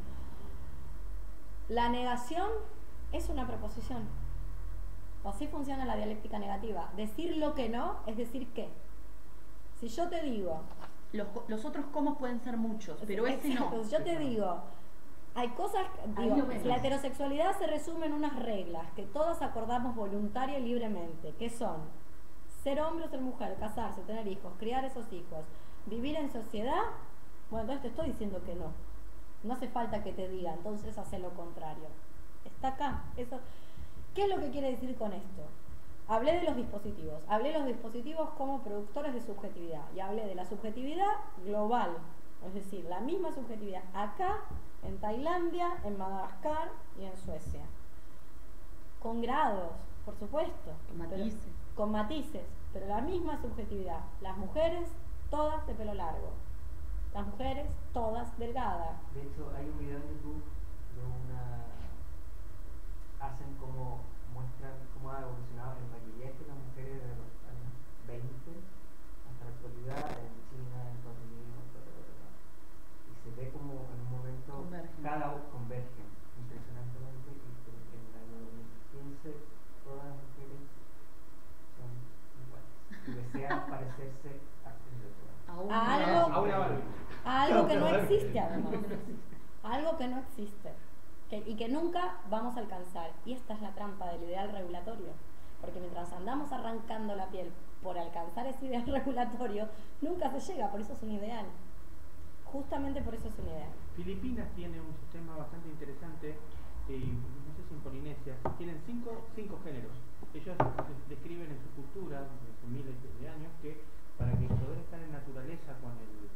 La negación es una proposición. Así funciona la dialéctica negativa. Decir lo que no es decir qué. Si yo te digo, los, los otros cómo pueden ser muchos pero ese no Exacto, yo te digo, hay cosas, digo, la heterosexualidad se resume en unas reglas que todas acordamos voluntaria y libremente, que son ser hombre o ser mujer, casarse, tener hijos, criar esos hijos, vivir en sociedad. Bueno, entonces te estoy diciendo que no. No hace falta que te diga, entonces hace lo contrario. Está acá. Eso. ¿Qué es lo que quiere decir con esto? Hablé de los dispositivos, hablé de los dispositivos como productores de subjetividad y hablé de la subjetividad global, es decir, la misma subjetividad acá, en Tailandia, en Madagascar y en Suecia. Con grados, por supuesto. Con pero- matices. con matices, pero la misma subjetividad. Las mujeres, todas de pelo largo. Las mujeres, todas delgadas. De hecho, hay un video en YouTube de una. hacen como. muestran cómo ha evolucionado el maquillaje de las mujeres desde los años 20 hasta la actualidad en China, en Estados Unidos, bla, bla, bla, bla. y se ve como en un momento Convergen. cada uno convergen impresionantemente y que en el año 2015 todas las mujeres son iguales y desean parecerse a a A algo- A una Barbie. A algo que no existe además. Algo que no existe. que- y que nunca vamos a alcanzar. Y esta es la trampa del ideal regulatorio. Porque mientras andamos arrancando la piel por alcanzar ese ideal regulatorio, nunca se llega, por eso es un ideal. Justamente por eso es un ideal. Filipinas tiene un sistema bastante interesante, eh, no sé si en Polinesia, tienen cinco, cinco géneros. Ellos de- describen en su cultura, desde miles de años, que para que poder estar en naturaleza con el,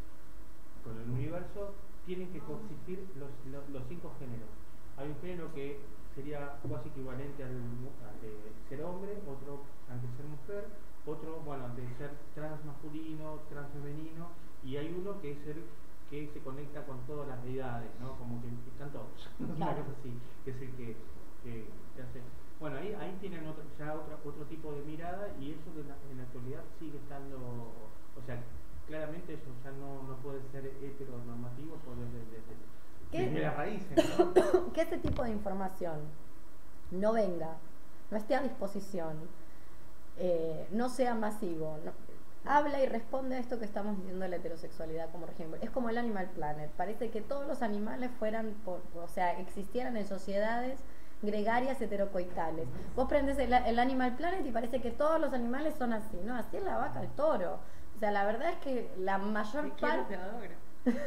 con el universo, tienen que coexistir los, los, los cinco géneros. Hay un género que sería casi equivalente al, al de ser hombre, otro al de ser mujer, otro, bueno, de ser transmasculino, transfemenino, y hay uno que es el que se conecta con todas las deidades, ¿no? Como que están todos, una cosa así, que es el que, que- que hace. Bueno, ahí, ahí tienen otro, ya otro, otro tipo de mirada y eso de la- en la actualidad sigue estando, o sea, claramente eso ya no, no puede ser heteronormativo por desde, desde, las raíces, ¿no? que ese tipo de información no venga, no esté a disposición, eh, no sea masivo, no- habla y responde a esto que estamos diciendo de la heterosexualidad como ejemplo. Es como el Animal Planet, parece que todos los animales fueran, por- o sea, existieran en sociedades gregarias heterocoitales. Vos prendes el, el Animal Planet y parece que todos los animales son así, ¿no? Así es la vaca, el toro. O sea, la verdad es que la mayor parte...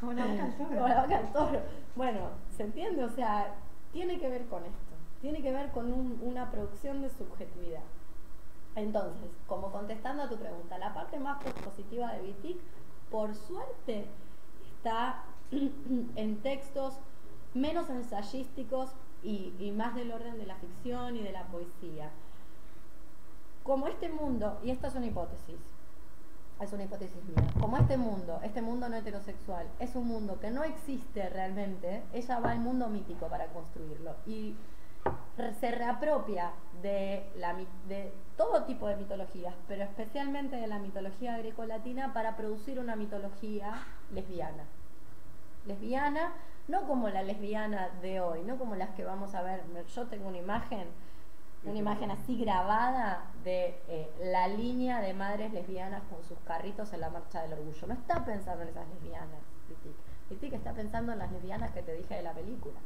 Como la boca al toro. Como la vaca al toro. Bueno, ¿se entiende? O sea, tiene que ver con esto. Tiene que ver con un- una producción de subjetividad. Entonces, como contestando a tu pregunta, la parte más positiva de Vitic, por suerte, está en textos menos ensayísticos y, y más del orden de la ficción y de la poesía. Como este mundo, y esta es una hipótesis, es una hipótesis mía. Como este mundo, este mundo no heterosexual, es un mundo que no existe realmente, ella va al mundo mítico para construirlo y se reapropia de, la, de todo tipo de mitologías, pero especialmente de la mitología grecolatina para producir una mitología lesbiana. Lesbiana, no como la lesbiana de hoy, no como las que vamos a ver. Yo tengo una imagen una imagen así grabada de eh, la línea de madres lesbianas con sus carritos en la marcha del orgullo. No está pensando en esas lesbianas, Pitic. Pitic está pensando en las lesbianas que te dije de la película.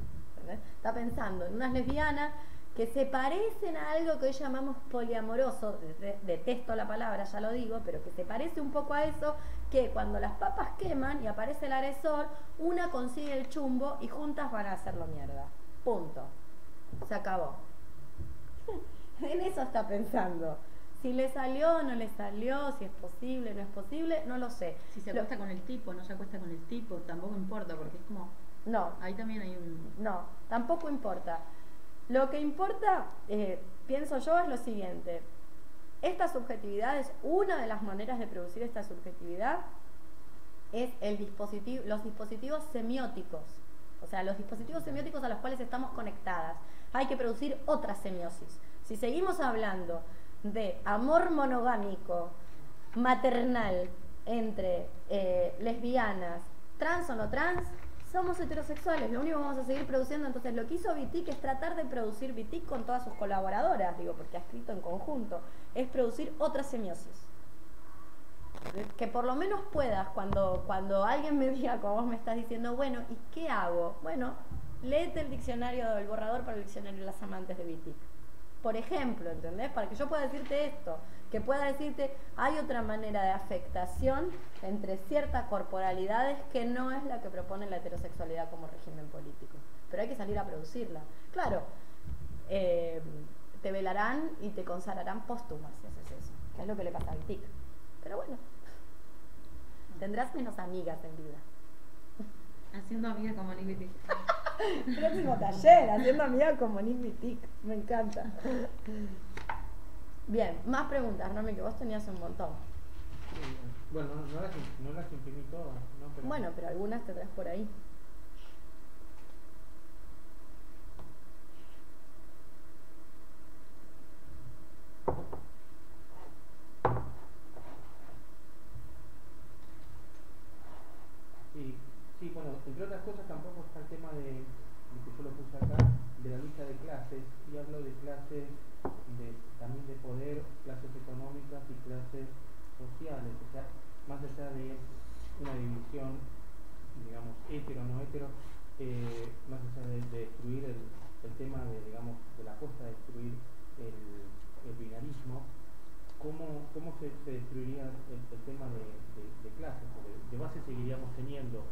Está pensando en unas lesbianas que se parecen a algo que hoy llamamos poliamoroso, de- de- detesto la palabra, ya lo digo, pero que se parece un poco a eso, que cuando las papas queman y aparece el aresol, una consigue el chumbo y juntas van a hacerlo mierda. Punto. Se acabó. en eso está pensando. Si le salió, no le salió, si es posible, no es posible, no lo sé. Si se Lo- acuesta con el tipo, no se acuesta con el tipo, tampoco importa, porque es como. No, Ahí también hay un. no, tampoco importa. Lo que importa, eh, pienso yo, es lo siguiente. Esta subjetividad es una de las maneras de producir esta subjetividad, es el dispositivo, los dispositivos semióticos. O sea, los dispositivos semióticos a los cuales estamos conectadas. Hay que producir otra semiosis. Si seguimos hablando de amor monogámico, maternal, entre eh, lesbianas, trans o no trans, somos heterosexuales. Lo único que vamos a seguir produciendo, entonces lo que hizo Vitic es tratar de producir Vitic con todas sus colaboradoras, digo, porque ha escrito en conjunto, es producir otra semiosis que por lo menos puedas, cuando, cuando alguien me diga, como vos me estás diciendo, bueno, ¿y qué hago? Bueno, léete el diccionario, el borrador para el diccionario de las amantes de Wittig. Por ejemplo, ¿entendés? Para que yo pueda decirte esto, que pueda decirte, hay otra manera de afectación entre ciertas corporalidades que no es la que propone la heterosexualidad como régimen político. Pero hay que salir a producirla. Claro, eh, te velarán y te consagrarán póstumas si haces eso, que es lo que le pasa a Wittig. Pero bueno, tendrás menos amigas en vida. Haciendo amiga como Nick Próximo taller, haciendo amiga como Nick Vitic. Me encanta. Bien, más preguntas, Romy, que vos tenías un montón. Bueno, no, las, no las imprimí todas, ¿no? Pero, Bueno, pero algunas tendrás por ahí. Sí, sí, bueno, entre otras cosas tampoco está el tema de, que yo lo puse acá, de la lucha de clases, y hablo de clases de, también de poder, clases económicas y clases sociales, o sea, más allá de una división, digamos, hetero no hetero, eh, más allá de, de destruir el, el tema de, digamos, de la apuesta de destruir el, el binarismo, ¿cómo, cómo se, se destruiría el, el tema de- de clases? Porque de base seguiríamos teniendo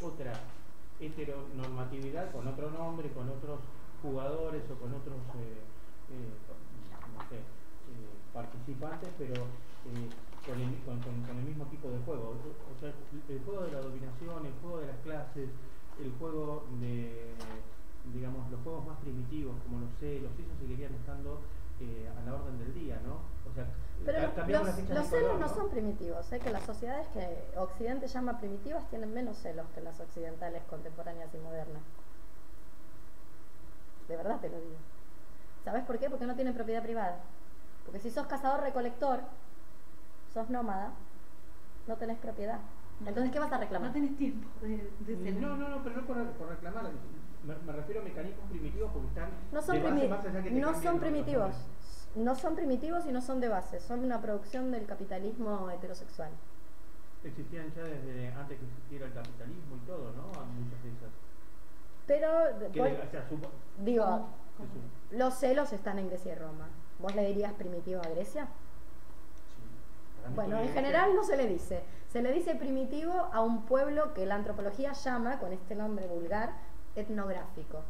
otra heteronormatividad con otro nombre, con otros jugadores o con otros, eh, eh, eh, participantes, pero con, el, con- el mismo tipo de juego. O sea, el juego de la dominación, el juego de las clases, el juego de, digamos, los juegos más primitivos, como los celos, eso seguirían estando a la orden del día, ¿no? Pero los, celos color, no son primitivos, sé que las sociedades que Occidente llama primitivas tienen menos celos que las occidentales contemporáneas y modernas. De verdad te lo digo. ¿Sabes por qué? Porque no tienen propiedad privada. Porque si sos cazador-recolector, sos nómada, no tenés propiedad. Entonces, ¿qué vas a reclamar? No tenés tiempo de, de. No, no, no, pero no por, por reclamar. Me, me refiero a mecanismos primitivos porque están. No son, primi- más allá que te no son los primitivos. No son primitivos y no son de base. Son una producción del capitalismo heterosexual. Existían ya desde antes que existiera el capitalismo y todo, ¿no? Muchas de esas. Pero, o sea, supo- digo, los celos están en Grecia y Roma. ¿Vos le dirías primitivo a Grecia? sí, Bueno, en general no se le dice. Se le dice primitivo a un pueblo que la antropología llama, con este nombre vulgar, etnográfico.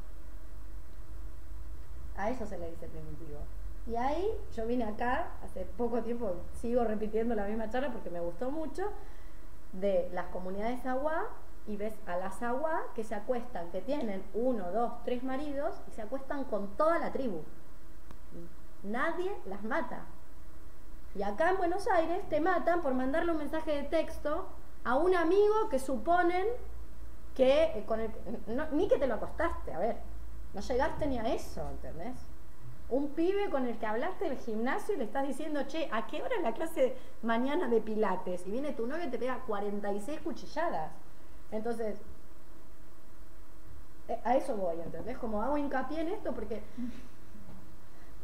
A eso se le dice primitivo. Y ahí yo vine acá, hace poco tiempo, sigo repitiendo la misma charla porque me gustó mucho, de las comunidades agua y ves a las agua que se acuestan, que tienen uno, dos, tres maridos y se acuestan con toda la tribu. Nadie las mata. Y acá en Buenos Aires te matan por mandarle un mensaje de texto a un amigo que suponen que eh, con el, no- ni que te lo acostaste, a ver, no llegaste ni a eso, ¿entendés? Un pibe con el que hablaste del gimnasio y le estás diciendo, che, ¿a qué hora es la clase mañana de pilates? Y viene tu novio y te pega 46 cuchilladas. Entonces, eh, a eso voy, ¿entendés? Como hago hincapié en esto porque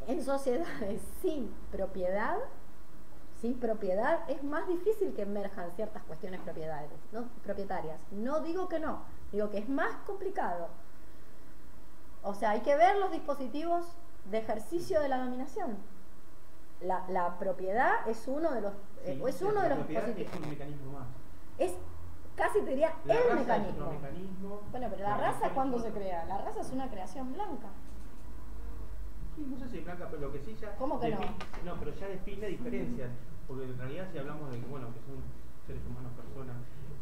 en sociedades sin propiedad, sin propiedad, es más difícil que emerjan ciertas cuestiones propiedades, ¿no? propietarias. No digo que no, digo que es más complicado. O sea, hay que ver los dispositivos de ejercicio de la dominación. La, la propiedad es uno de los, eh, sí, es la- uno de los. Es un mecanismo más. Es casi te diría La el mecanismo. mecanismo. Bueno, pero la raza es se crea? La raza es una creación blanca. Sí, no sé si blanca, pero lo que sí ya. ¿Cómo que no? defi- no? pero ya define diferencias. Porque en realidad, si hablamos de que, bueno, que son seres humanos, personas,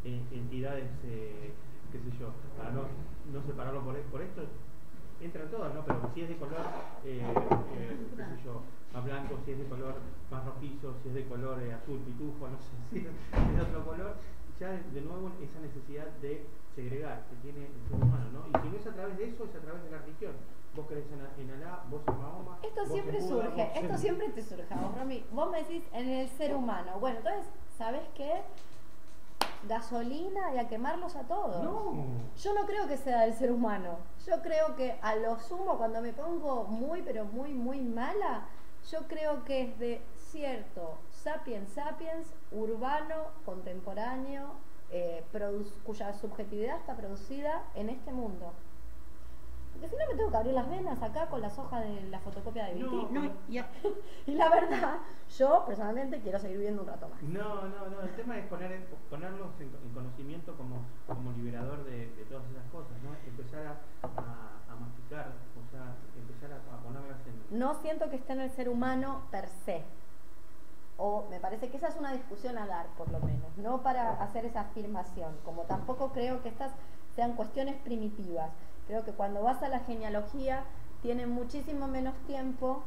eh, entidades, eh, qué sé yo, para no, no separarlo por, por esto, entran todas, ¿no? Pero si es de color, eh, eh, qué sé yo, más blanco, si es de color más rojizo, si es de color eh, azul pitufo, no sé, si es de otro color, ya de, nuevo esa necesidad de segregar que tiene el ser humano, ¿no? Y si no es a través de eso, es a través de la religión. Vos crees en, Alá, vos en Mahoma. Esto vos siempre Buda, surge, vos esto siempre te surge, vos, Romy. Vos me decís en el ser humano. Bueno, entonces, ¿sabes qué? Gasolina y a quemarlos a todos. No. Yo no creo que sea del ser humano. Yo creo que a lo sumo, cuando me pongo muy, pero muy, muy mala, yo creo que es de cierto sapiens sapiens, urbano, contemporáneo, eh, cuya subjetividad está producida en este mundo. Porque si no me tengo que abrir las venas acá con las hojas de la fotocopia de No, BT. No, y a- Y la verdad, yo personalmente quiero seguir viviendo un rato más. No, no, no, el tema es poner, en- ponerlos en, en conocimiento como, como liberador de, de todas esas cosas, ¿no? Empezar a, a, a masticar, o sea, empezar a, a ponerlas en... No siento que esté en el ser humano per se. O me parece que esa es una discusión a dar, por lo menos, no para hacer esa afirmación, como tampoco creo que estas sean cuestiones primitivas. Creo que cuando vas a la genealogía tiene muchísimo menos tiempo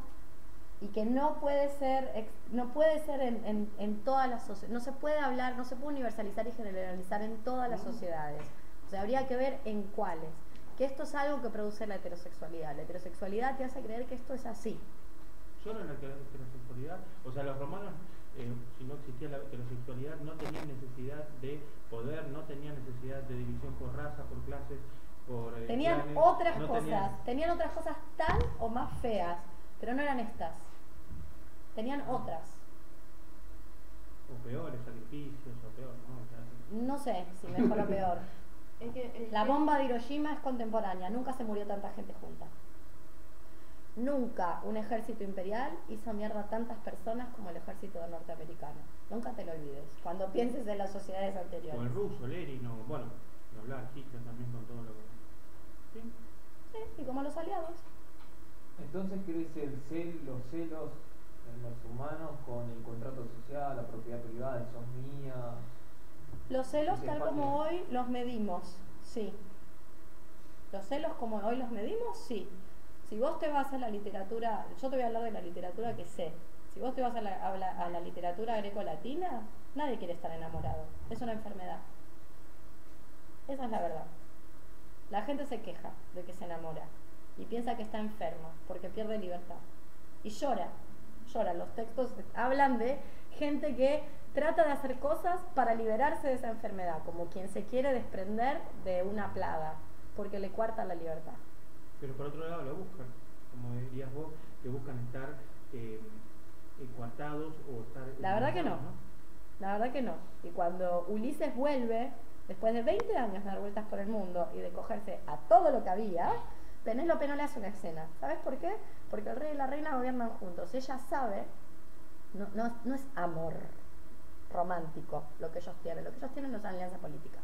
y que no puede ser, no puede ser en, en, en todas las sociedades, no se puede hablar, no se puede universalizar y generalizar en todas las sociedades. O sea, habría que ver en cuáles. Que esto es algo que produce la heterosexualidad. La heterosexualidad te hace creer que esto es así. Solo en la heter- heterosexualidad, o sea, los romanos, eh, si no existía la heterosexualidad, no tenían necesidad de poder, no tenían necesidad de división por raza, por clases, por... eh, Tenían otras no cosas, tenían- tenían otras cosas tan o más feas, pero no eran estas. Tenían otras. o peores sacrificios, o peor, ¿no? No sé si mejor o peor. es que el La bomba de Hiroshima es contemporánea, nunca se murió tanta gente junta. Nunca un ejército imperial hizo mierda a tantas personas como el ejército norteamericano. Nunca te lo olvides, cuando pienses en las sociedades o el anteriores. ruso, Lenin, o bueno, hablar, Hitler también con todo lo que... ¿Sí? Sí, y como los aliados. Entonces crece el cel, los celos en los humanos con el contrato social, la propiedad privada, sos mía. Los celos tal parte- como hoy los medimos, sí. Los celos como hoy los medimos, sí. Si vos te vas a la literatura, yo te voy a hablar de la literatura que sé. Si vos te vas a la, a la- a la literatura greco-latina, nadie quiere estar enamorado. Es una enfermedad. Esa es la verdad. La gente se queja de que se enamora y piensa que está enfermo porque pierde libertad. Y llora, llora. Los textos hablan de gente que trata de hacer cosas para liberarse de esa enfermedad, como quien se quiere desprender de una plaga porque le cuarta la libertad. Pero por otro lado lo buscan, como dirías vos, que buscan estar eh, encuartados o estar... La verdad que no. encerrados, La verdad que no. Y cuando Ulises vuelve, después de 20 años de dar vueltas por el mundo y de cogerse a todo lo que había, Penélope no le hace una escena. ¿Sabes por qué? Porque el rey y la reina gobiernan juntos. Ella sabe, no, no, no es amor romántico lo que ellos tienen. Lo que ellos tienen no es alianza política.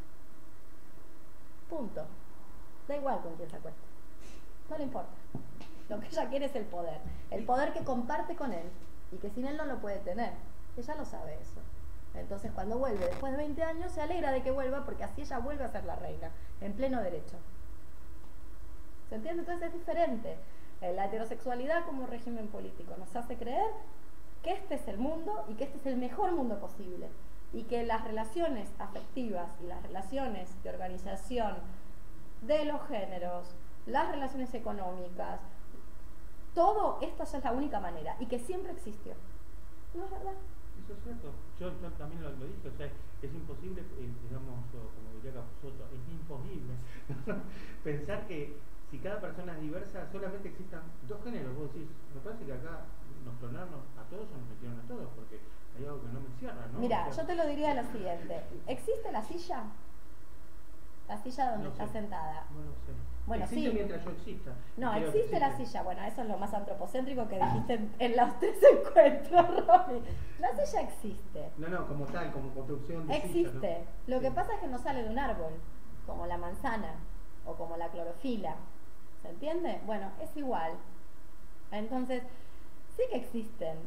Punto. Da igual con quién se acueste. No le importa. Lo que ella quiere es el poder. El poder que comparte con él y que sin él no lo puede tener. Ella lo sabe eso. Entonces cuando vuelve después de 20 años se alegra de que vuelva porque así ella vuelve a ser la reina, en pleno derecho. ¿Se entiende? Entonces es diferente. Eh, La heterosexualidad como régimen político nos hace creer que este es el mundo y que este es el mejor mundo posible. Y que las relaciones afectivas y las relaciones de organización de los géneros, las relaciones económicas, todo esto es la única manera y que siempre existió. No es verdad. Eso es cierto. Yo, yo también lo, lo dije, o sea, es imposible, eh, digamos, o como diría Capusotto, es imposible pensar que si cada persona es diversa, solamente existan dos géneros. Vos decís, me parece que acá nos clonaron a todos o nos metieron a todos, porque hay algo que no me cierra, ¿no? Mira, O sea, yo te lo diría lo siguiente. ¿Existe la silla? La silla donde No está sé. sentada. No lo sé. Bueno, existe sí. mientras yo exista. No, Creo existe la silla. Bueno, eso es lo más antropocéntrico que dijiste en, en los tres encuentros, Romy. La silla existe. No, no, como tal, como construcción de silla, Existe. ¿no? Lo que pasa es que no sale de un árbol, como la manzana o como la clorofila. ¿Se entiende? Bueno, es igual. Entonces, sí que existen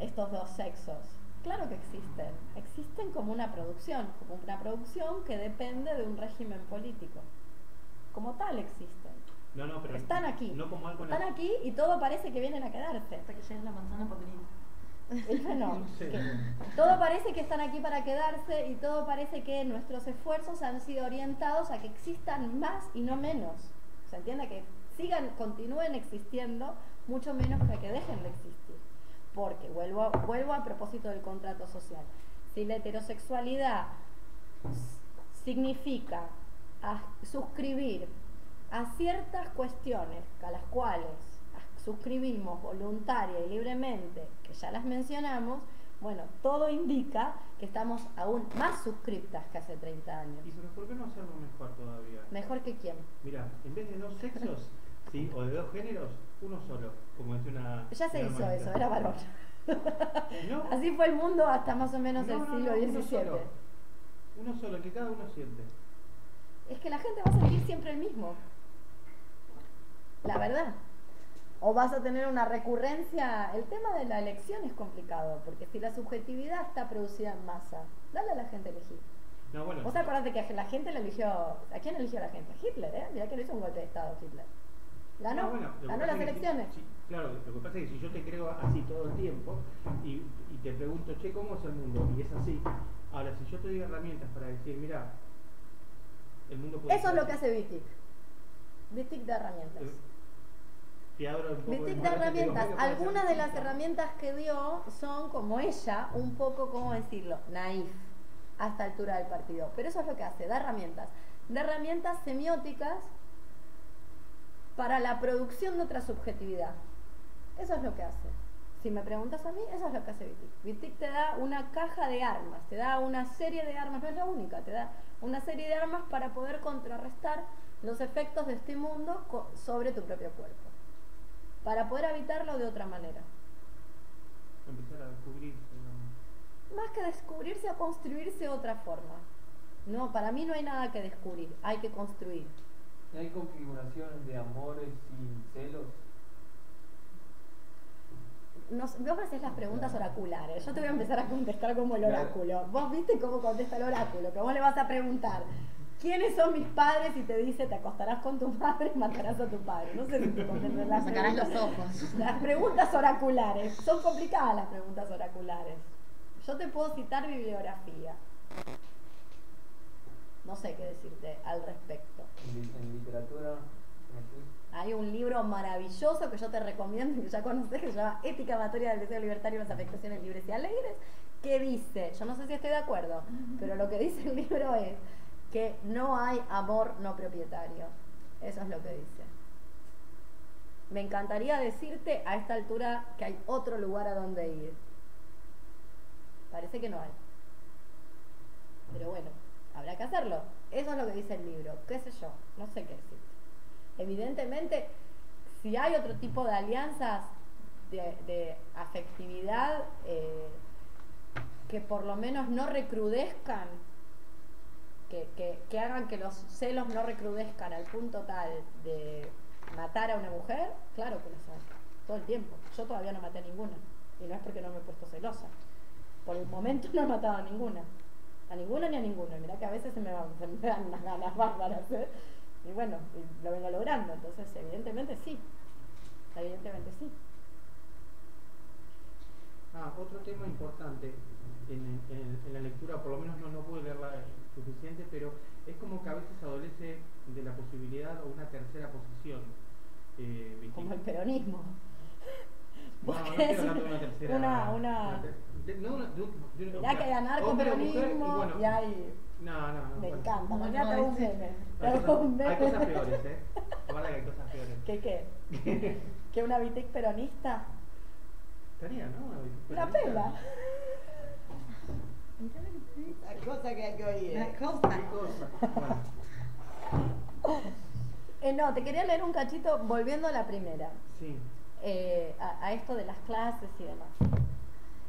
estos dos sexos. Claro que existen. Existen como una producción, como una producción que depende de un régimen político. Como tal existen. No, no, pero Están aquí. No como algo Están aquí y todo parece que vienen a quedarse. Hasta que llegue la manzana podrida. No, todo parece que están aquí para quedarse y todo parece que nuestros esfuerzos han sido orientados a que existan más y no menos. ¿Se entiende? Que sigan, continúen existiendo, mucho menos que que dejen de existir. Porque, vuelvo, vuelvo a propósito del contrato social, si la heterosexualidad significa a- suscribir a ciertas cuestiones a las cuales suscribimos voluntaria y libremente, que ya las mencionamos, bueno, todo indica que estamos aún más suscriptas que hace 30 años. ¿Y pero por qué no hacerlo mejor todavía? ¿Mejor que quién? Mira, en vez de dos sexos, ¿sí? o de dos géneros, uno solo, como decía una. Ya se una hizo eso, era varón. No, Así fue el mundo hasta más o menos no, el siglo no, uno XVII. solo. Uno solo, que cada uno siente. Es que la gente va a sentir siempre el mismo. La verdad. O vas a tener una recurrencia. El tema de la elección es complicado, porque si la subjetividad está producida en masa, dale a la gente a elegir. No, bueno. ¿Vos te acordás de que la gente le eligió. ¿A quién eligió la gente? A Hitler, ¿eh? Mirá que no hizo un golpe de Estado Hitler. Ganó, No, bueno, ganó las si- elecciones. si- claro, lo que pasa es que si yo te creo así todo el tiempo y, y te pregunto, che, ¿cómo es el mundo? Y es así. Ahora, si yo te doy herramientas para decir, mira, el mundo puede Eso es lo que hace Wittig. Wittig da herramientas. Eh, un poco de Wittig da herramientas. Algunas de las herramientas que dio son como ella, un poco, ¿cómo decirlo? Naif a esta altura del partido. Pero eso es lo que hace, da herramientas. Da herramientas semióticas para la producción de otra subjetividad. Eso es lo que hace. Si me preguntas a mí, eso es lo que hace Wittig. Wittig te da una caja de armas, te da una serie de armas, no es la única, te da una serie de armas para poder contrarrestar los efectos de este mundo sobre tu propio cuerpo. Para poder habitarlo de otra manera. Empezar a descubrirse, digamos. Más que descubrirse, a construirse de otra forma. No, para mí no hay nada que descubrir, hay que construir. ¿Y ¿Hay configuraciones de amores sin celos? Nos, vos me haces las preguntas oraculares. Yo te voy a empezar a contestar como el oráculo. Vos viste cómo contesta el oráculo, que vos le vas a preguntar. ¿Quiénes son mis padres? Y te dice, te acostarás con tu madre y matarás a tu padre. No sé si te contestas las Sacarás los preguntas. ojos. Las preguntas oraculares. Son complicadas las preguntas oraculares. Yo te puedo citar bibliografía. No sé qué decirte al respecto. En, en literatura. Hay un libro maravilloso que yo te recomiendo, que ya conoces, que se llama Ética Materia del Deseo Libertario y las Afectaciones Libres y Alegres, que dice, yo no sé si estoy de acuerdo, pero lo que dice el libro es que no hay amor no propietario. Eso es lo que dice. Me encantaría decirte a esta altura que hay otro lugar a donde ir. Parece que no hay. Pero bueno, habrá que hacerlo. Eso es lo que dice el libro. ¿Qué sé yo? No sé qué decirte. Evidentemente, si hay otro tipo de alianzas de, afectividad eh, que por lo menos no recrudezcan, que, que- que hagan que los celos no recrudezcan al punto tal de matar a una mujer, claro que los hay, todo el tiempo. Yo todavía no maté a ninguna, y no es porque no me he puesto celosa. Por el momento no he matado a ninguna. A ninguna ni a ninguna. Mirá que a veces se me, van, se me dan unas ganas bárbaras. ¿eh? Y bueno, lo vengo logrando. Entonces, evidentemente sí. Evidentemente sí. Ah, otro tema importante en, en- en la lectura, por lo menos no, no pude leerla suficiente, pero es como que a veces adolece de la posibilidad o una tercera posición. Eh. Como el peronismo. No, no estoy querés hablando de una tercera. una- una- ter- de- no, una- de un- de un- Mirá que hay anarcoperonismo y bueno, y hay. No, no, no. Me bueno. encanta. ¿Cómo Mañana no te hago un meme. Te Hay cosas, hay meme. cosas peores, ¿eh? Ahora que hay cosas peores. ¿Qué qué? ¿Que una Vitic peronista? Estaría, ¿no? La pela. La cosa que hay que oír. Una eh. cosa. ¿Qué cosa? Bueno, Eh, no, te quería leer un cachito volviendo a la primera. sí. eh, a, a esto de las clases y demás.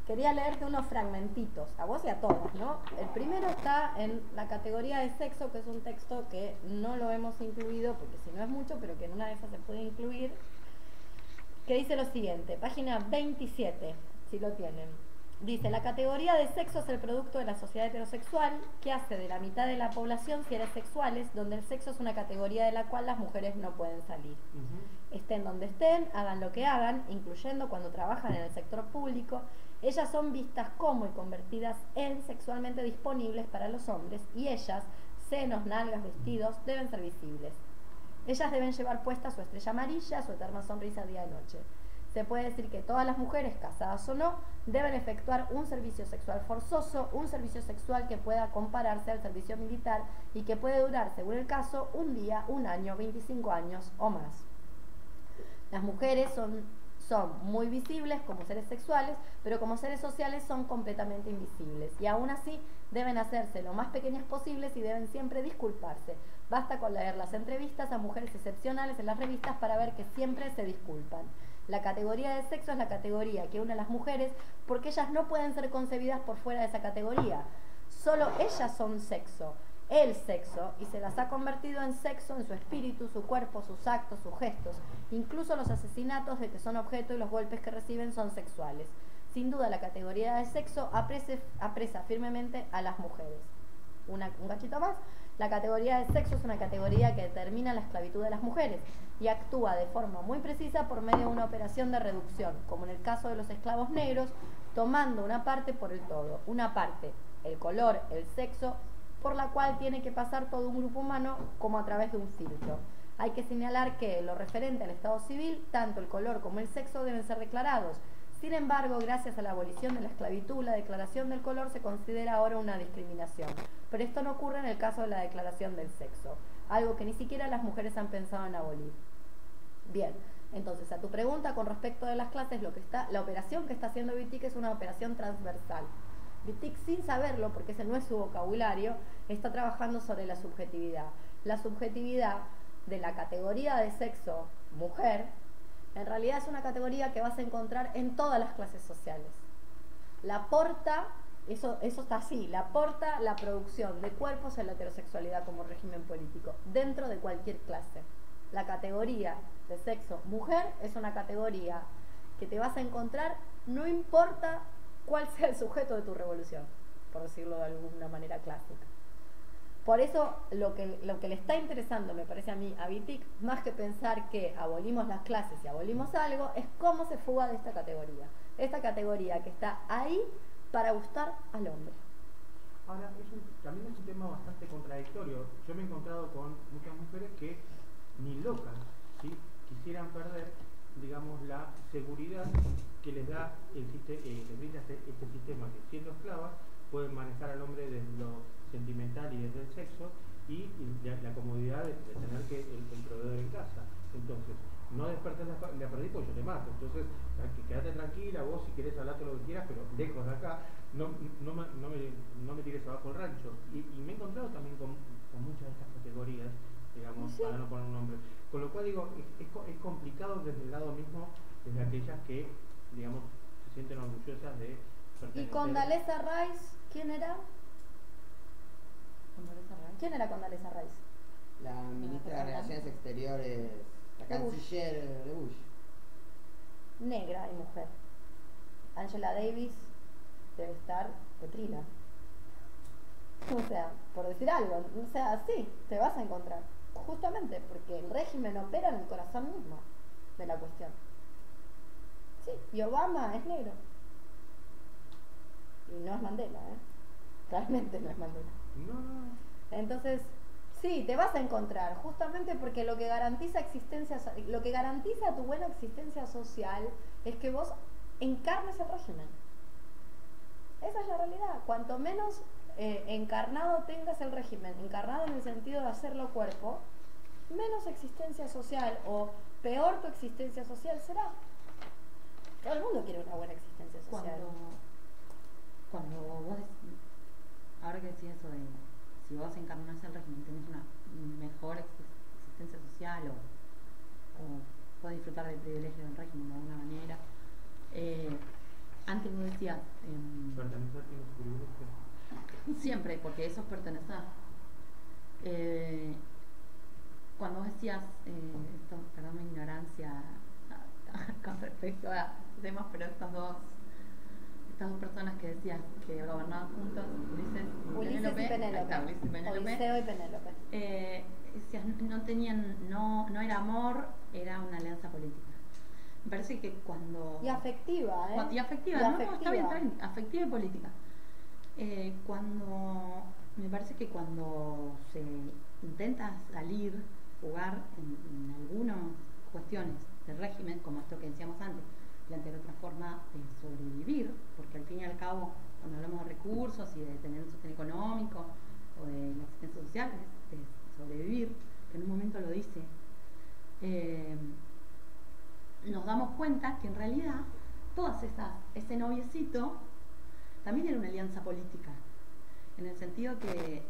Quería leerte unos fragmentitos, a vos y a todas, ¿no? El primero está en la categoría de sexo, que es un texto que no lo hemos incluido, porque si no es mucho, pero que en una de esas se puede incluir, que dice lo siguiente, página 27, si lo tienen. Dice, la categoría de sexo es el producto de la sociedad heterosexual que hace de la mitad de la población seres sexuales, donde el sexo es una categoría de la cual las mujeres no pueden salir. Estén donde estén, hagan lo que hagan, incluyendo cuando trabajan en el sector público, ellas son vistas como y convertidas en sexualmente disponibles para los hombres y ellas, senos, nalgas, vestidos, deben ser visibles. Ellas deben llevar puesta su estrella amarilla, su eterna sonrisa día y noche. Se puede decir que todas las mujeres, casadas o no, deben efectuar un servicio sexual forzoso, un servicio sexual que pueda compararse al servicio militar y que puede durar, según el caso, un día, un año, 25 años o más. Las mujeres son, son muy visibles como seres sexuales, pero como seres sociales son completamente invisibles. Y aún así deben hacerse lo más pequeñas posibles y deben siempre disculparse. Basta con leer las entrevistas a mujeres excepcionales en las revistas para ver que siempre se disculpan. La categoría de sexo es la categoría que une a las mujeres porque ellas no pueden ser concebidas por fuera de esa categoría. Solo ellas son sexo, el sexo, y se las ha convertido en sexo en su espíritu, su cuerpo, sus actos, sus gestos. Incluso los asesinatos de que son objeto y los golpes que reciben son sexuales. Sin duda la categoría de sexo apresa firmemente a las mujeres. Un cachito más. La categoría de sexo es una categoría que determina la esclavitud de las mujeres y actúa de forma muy precisa por medio de una operación de reducción, como en el caso de los esclavos negros, tomando una parte por el todo. Una parte, el color, el sexo, por la cual tiene que pasar todo un grupo humano como a través de un filtro. Hay que señalar que lo referente al Estado civil, tanto el color como el sexo deben ser declarados. Sin embargo, gracias a la abolición de la esclavitud, la declaración del color se considera ahora una discriminación. Pero esto no ocurre en el caso de la declaración del sexo, algo que ni siquiera las mujeres han pensado en abolir. Bien, entonces a tu pregunta con respecto de las clases, lo que está, la operación que está haciendo Vitic es una operación transversal. Vitic, sin saberlo, porque ese no es su vocabulario, está trabajando sobre la subjetividad. La subjetividad de la categoría de sexo mujer, en realidad es una categoría que vas a encontrar en todas las clases sociales. La aporta, eso, eso está así, la aporta la producción de cuerpos en la heterosexualidad como régimen político, dentro de cualquier clase. La categoría de sexo mujer es una categoría que te vas a encontrar, no importa cuál sea el sujeto de tu revolución, por decirlo de alguna manera clásica. Por eso lo que, lo que le está interesando, me parece a mí, a Vitic, más que pensar que abolimos las clases y abolimos algo, es cómo se fuga de esta categoría. Esta categoría que está ahí para gustar al hombre. Ahora, es un- también es un tema bastante contradictorio. Yo me he encontrado con muchas mujeres que ni locas ¿sí? quisieran perder, digamos, la seguridad que les da el eh, les brinda este, este sistema que siendo esclavas pueden manejar al hombre desde lo sentimental y desde el sexo y, y la, la comodidad de, de tener que el, el proveedor en casa. Entonces, no despertes la, la perdí porque yo te mato. Entonces, quédate tranquila, vos si querés hablar todo lo que quieras, pero lejos de acá, no, no, me, no, me, no me tires abajo el rancho. Y, y me he encontrado también con, con muchas de estas categorías, digamos, Sí. para no poner un nombre. Con lo cual digo, es, es es complicado desde el lado mismo, desde aquellas que, digamos, se sienten orgullosas de Y pertenecer. Condaleza Rice, ¿quién era? Condoleza Rice. ¿Quién era Condaleza Rice? La ministra de Relaciones Exteriores, la canciller de Bush. Negra y mujer. Angela Davis debe estar petrina. O sea, por decir algo, o sea, sí, te vas a encontrar. Justamente porque el régimen opera en el corazón mismo de la cuestión. Sí, y Obama es negro. Y no es Mandela, ¿eh? Realmente no es Mandela. No, no. Entonces, sí, te vas a encontrar, justamente porque lo que garantiza existencia, lo que garantiza tu buena existencia social es que vos encarnes el régimen. Esa es la realidad. Cuanto menos eh, encarnado tengas el régimen, encarnado en el sentido de hacerlo cuerpo, menos existencia social o peor tu existencia social será. Todo el mundo quiere una buena existencia social. Cuando, cuando vos decís, ahora que decís eso de si vos encarnás el régimen, tenés una mejor ex- existencia social o, o podés disfrutar del privilegio del régimen de alguna manera. Eh, antes vos decías, em, Pertenecer tiene su privilegio. Siempre, porque eso es pertenecer. Eh, cuando vos decías, eh, esto, perdón mi ignorancia, con respecto a temas, pero estos dos, estas dos personas que decías que gobernaban juntos, Ulises y Penélope, está, Ulises y Penélope, Odiseo y Penélope. eh, decías, no tenían, no, no era amor, era una alianza política. Me parece que cuando... Y afectiva, ¿eh? Cuando- y afectiva, Y no, no, está afectiva. bien, está bien, afectiva y política. Eh, cuando, me parece que cuando se intenta salir, jugar en, en algunas cuestiones del régimen, como esto que decíamos antes, forma de sobrevivir, porque al fin y al cabo, cuando hablamos de recursos y de tener un sostén económico o de la existencia social, es, es sobrevivir, que en un momento lo dice, eh, nos damos cuenta que en realidad todas esas, ese noviecito también era una alianza política, en el sentido que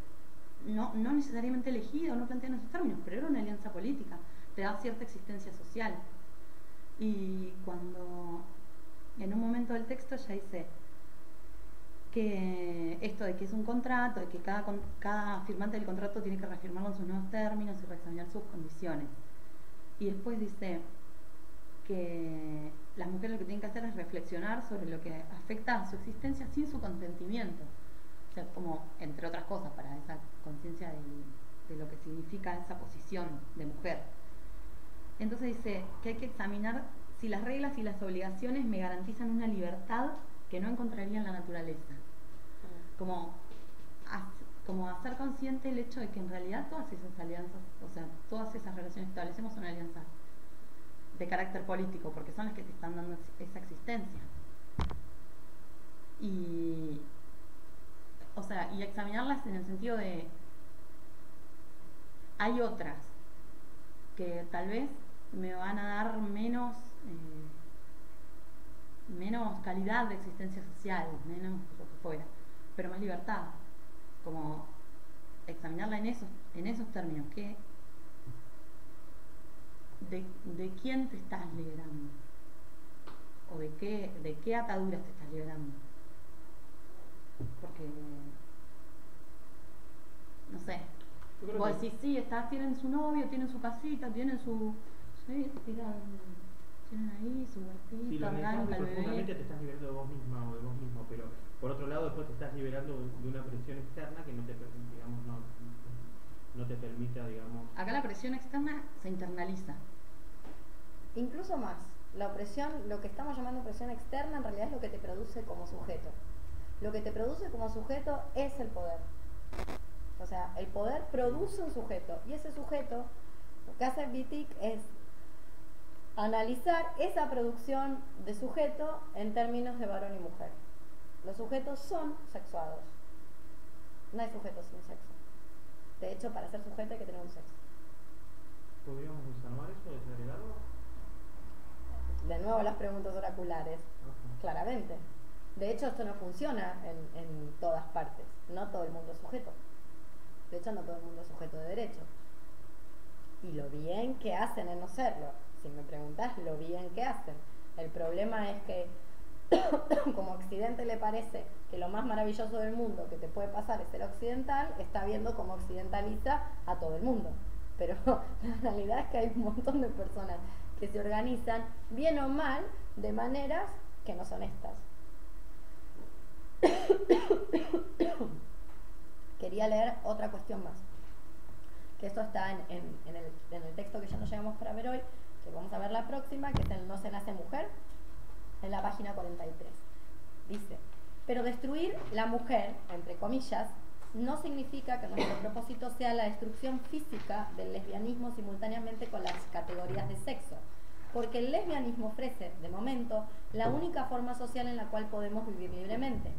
no, no necesariamente elegida o no planteada en esos términos, pero era una alianza política, te da cierta existencia social. Y cuando en un momento del texto ya dice que esto de que es un contrato, de que cada, cada firmante del contrato tiene que reafirmarlo en sus nuevos términos y reexaminar sus condiciones. Y después dice que las mujeres lo que tienen que hacer es reflexionar sobre lo que afecta a su existencia sin su consentimiento. O sea, como, entre otras cosas, para esa conciencia del- de lo que significa esa posición de mujer. Entonces dice que hay que examinar si las reglas y las obligaciones me garantizan una libertad que no encontraría en la naturaleza. Como, haz- como hacer consciente el hecho de que en realidad todas esas alianzas, o sea, todas esas relaciones que establecemos son alianzas de carácter político, porque son las que te están dando esa existencia. Y, o sea, y examinarlas en el sentido de, hay otras que tal vez me van a dar menos, eh, menos calidad de existencia social, menos lo que fuera, pero más libertad. Como examinarla en esos, en esos términos, que de, de quién te estás liberando o de qué, de qué ataduras te estás liberando. Porque, no sé, vos decís, sí, está, tienen su novio, tienen su casita, tienen su... Sí, tienen ahí su Si huertito, lo para el profundamente bebé. te estás liberando de vos misma o de vos mismo, pero por otro lado después te estás liberando de una presión externa que no te, digamos, no, no te permita, digamos... Acá la presión externa se internaliza. Incluso más, la opresión, lo que estamos llamando opresión externa, en realidad es lo que te produce como sujeto. Lo que te produce como sujeto es el poder. O sea, el poder produce un sujeto y ese sujeto, lo que hace Wittig es analizar esa producción de sujeto en términos de varón y mujer. Los sujetos son sexuados. No hay sujetos sin sexo. De hecho, para ser sujeto hay que tener un sexo. ¿Podríamos desarmar eso, desagregarlo? De nuevo las preguntas oraculares. Ajá. Claramente. De hecho, esto no funciona en, en todas partes. No todo el mundo es sujeto. De hecho, no todo el mundo es sujeto de derecho. Y lo bien que hacen en no serlo. Si me preguntas lo bien que hacen. El problema es que como occidente le parece que lo más maravilloso del mundo que te puede pasar es ser occidental, está viendo cómo occidentaliza a todo el mundo. Pero la realidad es que hay un montón de personas que se organizan, bien o mal, de maneras que no son estas. Quería leer otra cuestión más, que esto está en el, en el texto que ya no llegamos para ver hoy, que vamos a ver la próxima, que es el No se nace mujer, en la página 43. Dice, pero destruir la mujer, entre comillas, no significa que nuestro propósito sea la destrucción física del lesbianismo simultáneamente con las categorías de sexo, porque el lesbianismo ofrece, de momento, la única forma social en la cual podemos vivir libremente.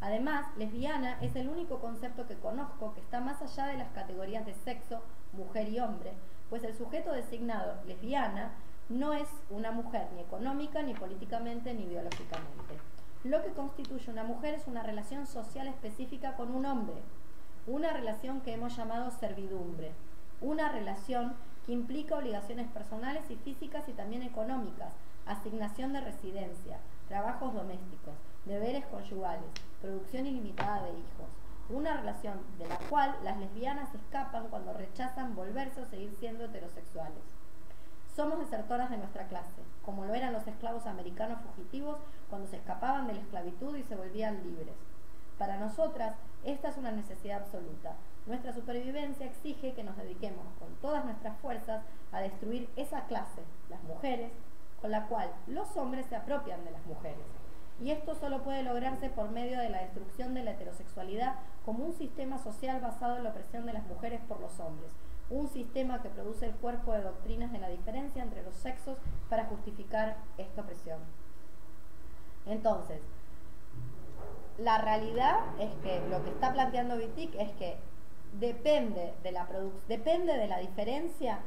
Además, lesbiana es el único concepto que conozco que está más allá de las categorías de sexo, mujer y hombre, pues el sujeto designado lesbiana no es una mujer ni económica, ni políticamente, ni biológicamente. Lo que constituye una mujer es una relación social específica con un hombre, una relación que hemos llamado servidumbre, una relación que implica obligaciones personales y físicas y también económicas, asignación de residencia, trabajos domésticos, deberes conyugales, producción ilimitada de hijos, una relación de la cual las lesbianas escapan cuando rechazan volverse o seguir siendo heterosexuales. Somos desertoras de nuestra clase, como lo eran los esclavos americanos fugitivos cuando se escapaban de la esclavitud y se volvían libres. Para nosotras, esta es una necesidad absoluta. Nuestra supervivencia exige que nos dediquemos con todas nuestras fuerzas a destruir esa clase, las mujeres, con la cual los hombres se apropian de las mujeres. Y esto solo puede lograrse por medio de la destrucción de la heterosexualidad como un sistema social basado en la opresión de las mujeres por los hombres, un sistema que produce el cuerpo de doctrinas de la diferencia entre los sexos para justificar esta opresión. Entonces, la realidad es que lo que está planteando Wittig es que depende de la depende de la diferencia,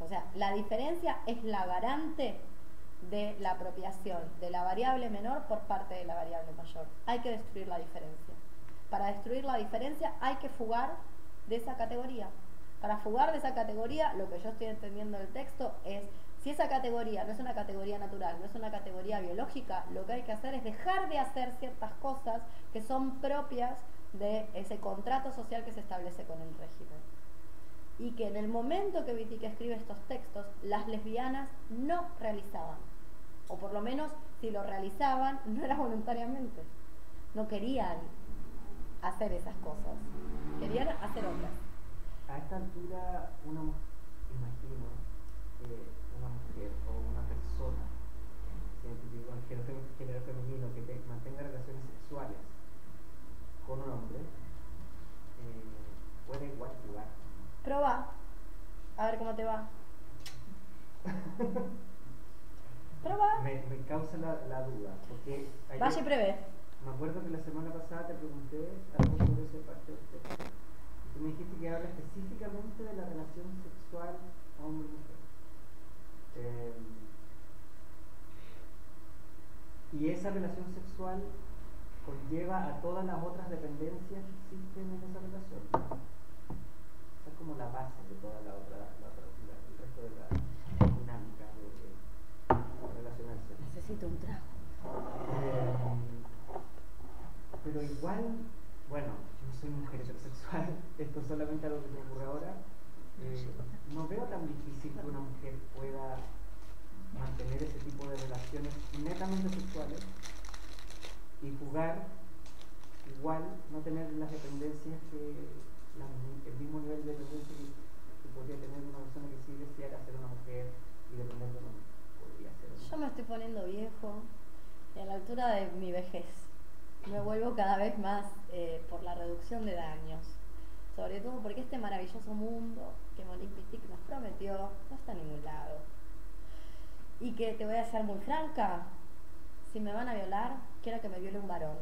o sea, la diferencia es la garante de la apropiación de la variable menor por parte de la variable mayor. Hay que destruir la diferencia. Para destruir la diferencia hay que fugar de esa categoría. Para fugar de esa categoría, lo que yo estoy entendiendo del texto es, si esa categoría no es una categoría natural, no es una categoría biológica, lo que hay que hacer es dejar de hacer ciertas cosas que son propias de ese contrato social que se establece con el régimen. Y que en el momento que Wittig escribe estos textos, las lesbianas no realizaban. O por lo menos, si lo realizaban, no era voluntariamente. No querían hacer esas cosas. Querían hacer otras. A esta altura, una imagino que una mujer o una persona que se con género, género femenino que mantenga relaciones sexuales con un hombre eh, puede igual jugar. Proba. A ver cómo te va. Me, me causa la, la duda. Porque prevé. Me acuerdo que la semana pasada te pregunté algo sobre ese parte texto. Tú me dijiste que habla específicamente de la relación sexual hombre-mujer. Eh, y esa relación sexual conlleva a todas las otras dependencias que existen en esa relación. Esa es como la base de toda la otra, la otra el resto de la dinámica de, de relacionarse. Necesito un trago. Eh, pero igual, bueno, yo soy mujer heterosexual, esto es solamente algo que me ocurre ahora. Eh, no veo tan difícil que una mujer pueda mantener ese tipo de relaciones netamente sexuales y jugar igual, no tener las dependencias que el mismo nivel de dependencia que, podría tener una persona que sí deseara ser una mujer y depender de. Me estoy poniendo viejo y a la altura de mi vejez me vuelvo cada vez más eh, por la reducción de daños. Sobre todo porque este maravilloso mundo que Monique Wittig nos prometió no está en ningún lado. Y que te voy a ser muy franca, si me van a violar, quiero que me viole un varón.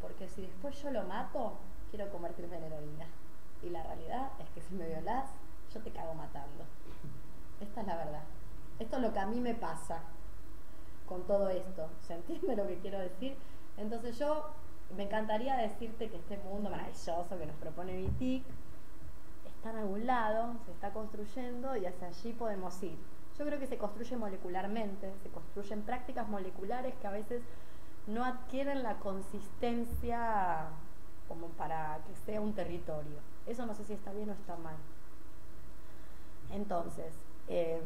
Porque si después yo lo mato, quiero convertirme en heroína. Y la realidad es que si me violas, yo te cago matando. Esta es la verdad. Esto es lo que a mí me pasa con todo esto. ¿Se entiende lo que quiero decir? Entonces yo me encantaría decirte que este mundo maravilloso que nos propone Vitic está en algún lado, se está construyendo y hacia allí podemos ir. Yo creo que se construye molecularmente, se construyen prácticas moleculares que a veces no adquieren la consistencia como para que sea un territorio. Eso no sé si está bien o está mal. Entonces, em,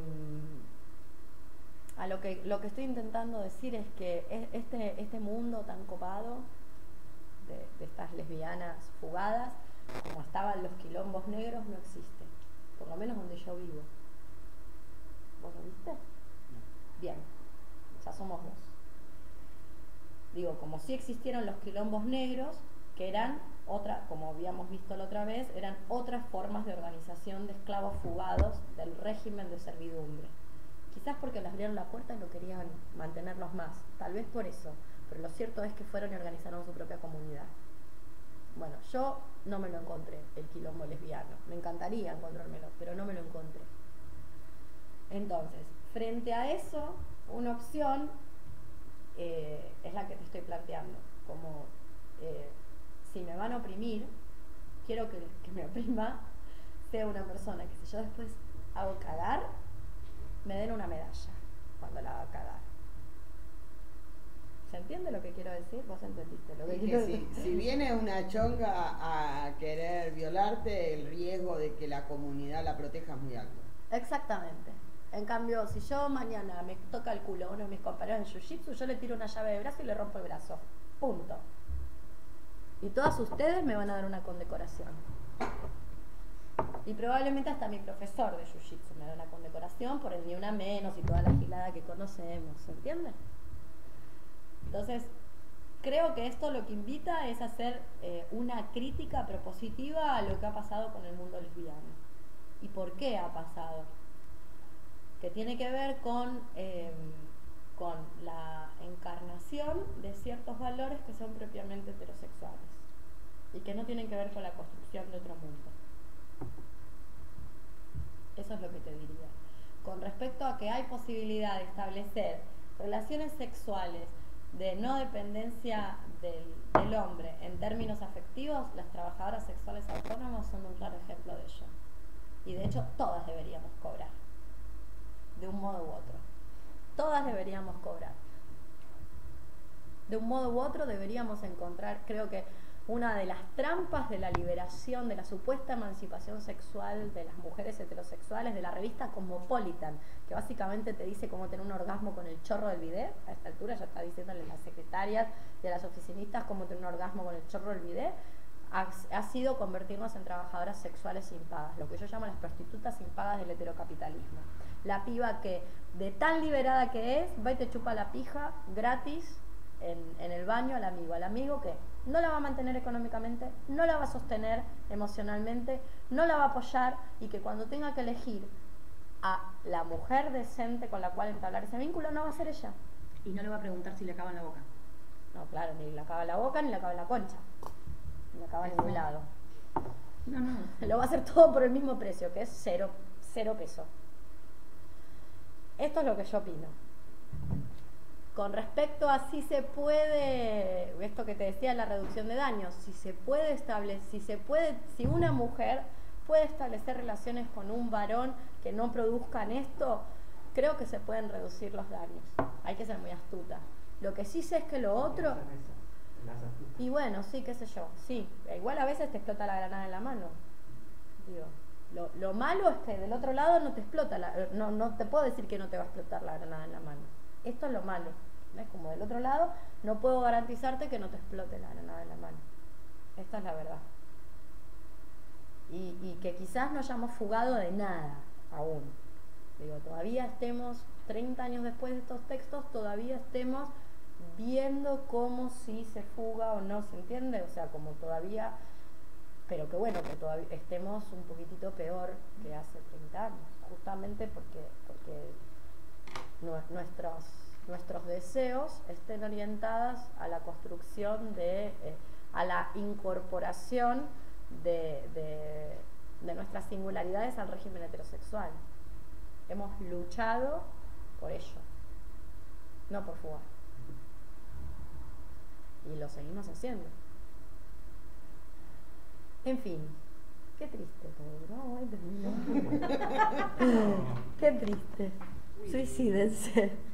a lo que, lo que estoy intentando decir es que este, este mundo tan copado de, de estas lesbianas fugadas, como estaban los quilombos negros, no existe, por lo menos donde yo vivo. ¿Vos lo viste? Bien, ya somos dos. Digo, como si existieron los quilombos negros, que eran otra, como habíamos visto la otra vez, eran otras formas de organización de esclavos fugados del régimen de servidumbre. Quizás porque les abrieron la puerta y no querían mantenerlos más, tal vez por eso, pero lo cierto es que fueron y organizaron su propia comunidad. Bueno, yo no me lo encontré, el quilombo lesbiano. Me encantaría encontrármelo, pero no me lo encontré. Entonces, frente a eso, una opción eh, es la que te estoy planteando, como eh, si me van a oprimir, quiero que, que me oprima sea una persona que si yo después hago cagar, me den una medalla cuando la haga cagar. ¿Se entiende lo que quiero decir? Vos entendiste lo que quiero si, decir. si viene una chonga a querer violarte, el riesgo de que la comunidad la proteja es muy alto. Exactamente. En cambio, si yo mañana me toca el culo a uno de mis compañeros en jiu-jitsu, yo le tiro una llave de brazo y le rompo el brazo. Punto. Y todas ustedes me van a dar una condecoración. Y probablemente hasta mi profesor de Jiu-Jitsu me da una condecoración por el ni una menos y toda la gilada que conocemos, ¿se entiende? Entonces, creo que esto lo que invita es hacer eh, una crítica propositiva a lo que ha pasado con el mundo lesbiano. ¿Y por qué ha pasado? Que tiene que ver con, eh, con la encarnación de ciertos valores que son propiamente heterosexuales y que no tienen que ver con la construcción de otro mundo. Eso es lo que te diría. Con respecto a que hay posibilidad de establecer relaciones sexuales de no dependencia del, hombre en términos afectivos, las trabajadoras sexuales autónomas son un claro ejemplo de ello. Y de hecho todas deberíamos cobrar, de un modo u otro. Todas deberíamos cobrar. De un modo u otro deberíamos encontrar, creo que una de las trampas de la liberación, de la supuesta emancipación sexual de las mujeres heterosexuales de la revista Cosmopolitan, que básicamente te dice cómo tener un orgasmo con el chorro del bidet. A esta altura ya está diciéndole a las secretarias y a las oficinistas cómo tener un orgasmo con el chorro del bidet. Ha, sido convertirnos en trabajadoras sexuales impagas, lo que yo llamo las prostitutas impagas del heterocapitalismo. La piba que, de tan liberada que es, va y te chupa la pija gratis en, en, el baño al amigo, al amigo que no la va a mantener económicamente, no la va a sostener emocionalmente, no la va a apoyar y que cuando tenga que elegir a la mujer decente con la cual entablar ese vínculo, no va a ser ella. Y no le va a preguntar si le acaba en la boca. No, claro, ni le acaba en la boca ni le acaba en la concha. Ni le acaba en ningún lado. No, no. Lo va a hacer todo por el mismo precio, que es cero, cero peso. Esto es lo que yo opino con respecto a si se puede, esto que te decía, la reducción de daños, si se puede establecer, si se puede, si una mujer puede establecer relaciones con un varón que no produzcan esto, creo que se pueden reducir los daños. Hay que ser muy astuta. Lo que sí sé es que lo otro. Y bueno, sí, qué sé yo, sí. Igual a veces te explota la granada en la mano. Digo, lo, lo malo es que del otro lado no te explota, la, no, no te puedo decir que no te va a explotar la granada en la mano. Esto es lo malo. ¿Ves? Como del otro lado, no puedo garantizarte que no te explote la granada en la mano. Esta es la verdad. Y, y, que quizás no hayamos fugado de nada aún. Digo, todavía estemos, 30 años después de estos textos, todavía estemos viendo cómo si se fuga o no, ¿se entiende? O sea, como todavía, pero que bueno, que todavía estemos un poquitito peor que hace 30 años, justamente porque, porque nuestros, nuestros deseos estén orientados a la construcción de, eh, a la incorporación de, de, de, nuestras singularidades al régimen heterosexual. Hemos luchado por ello, no por fugar. Y lo seguimos haciendo. En fin, qué triste todo, ¿no? qué triste. Suicídense.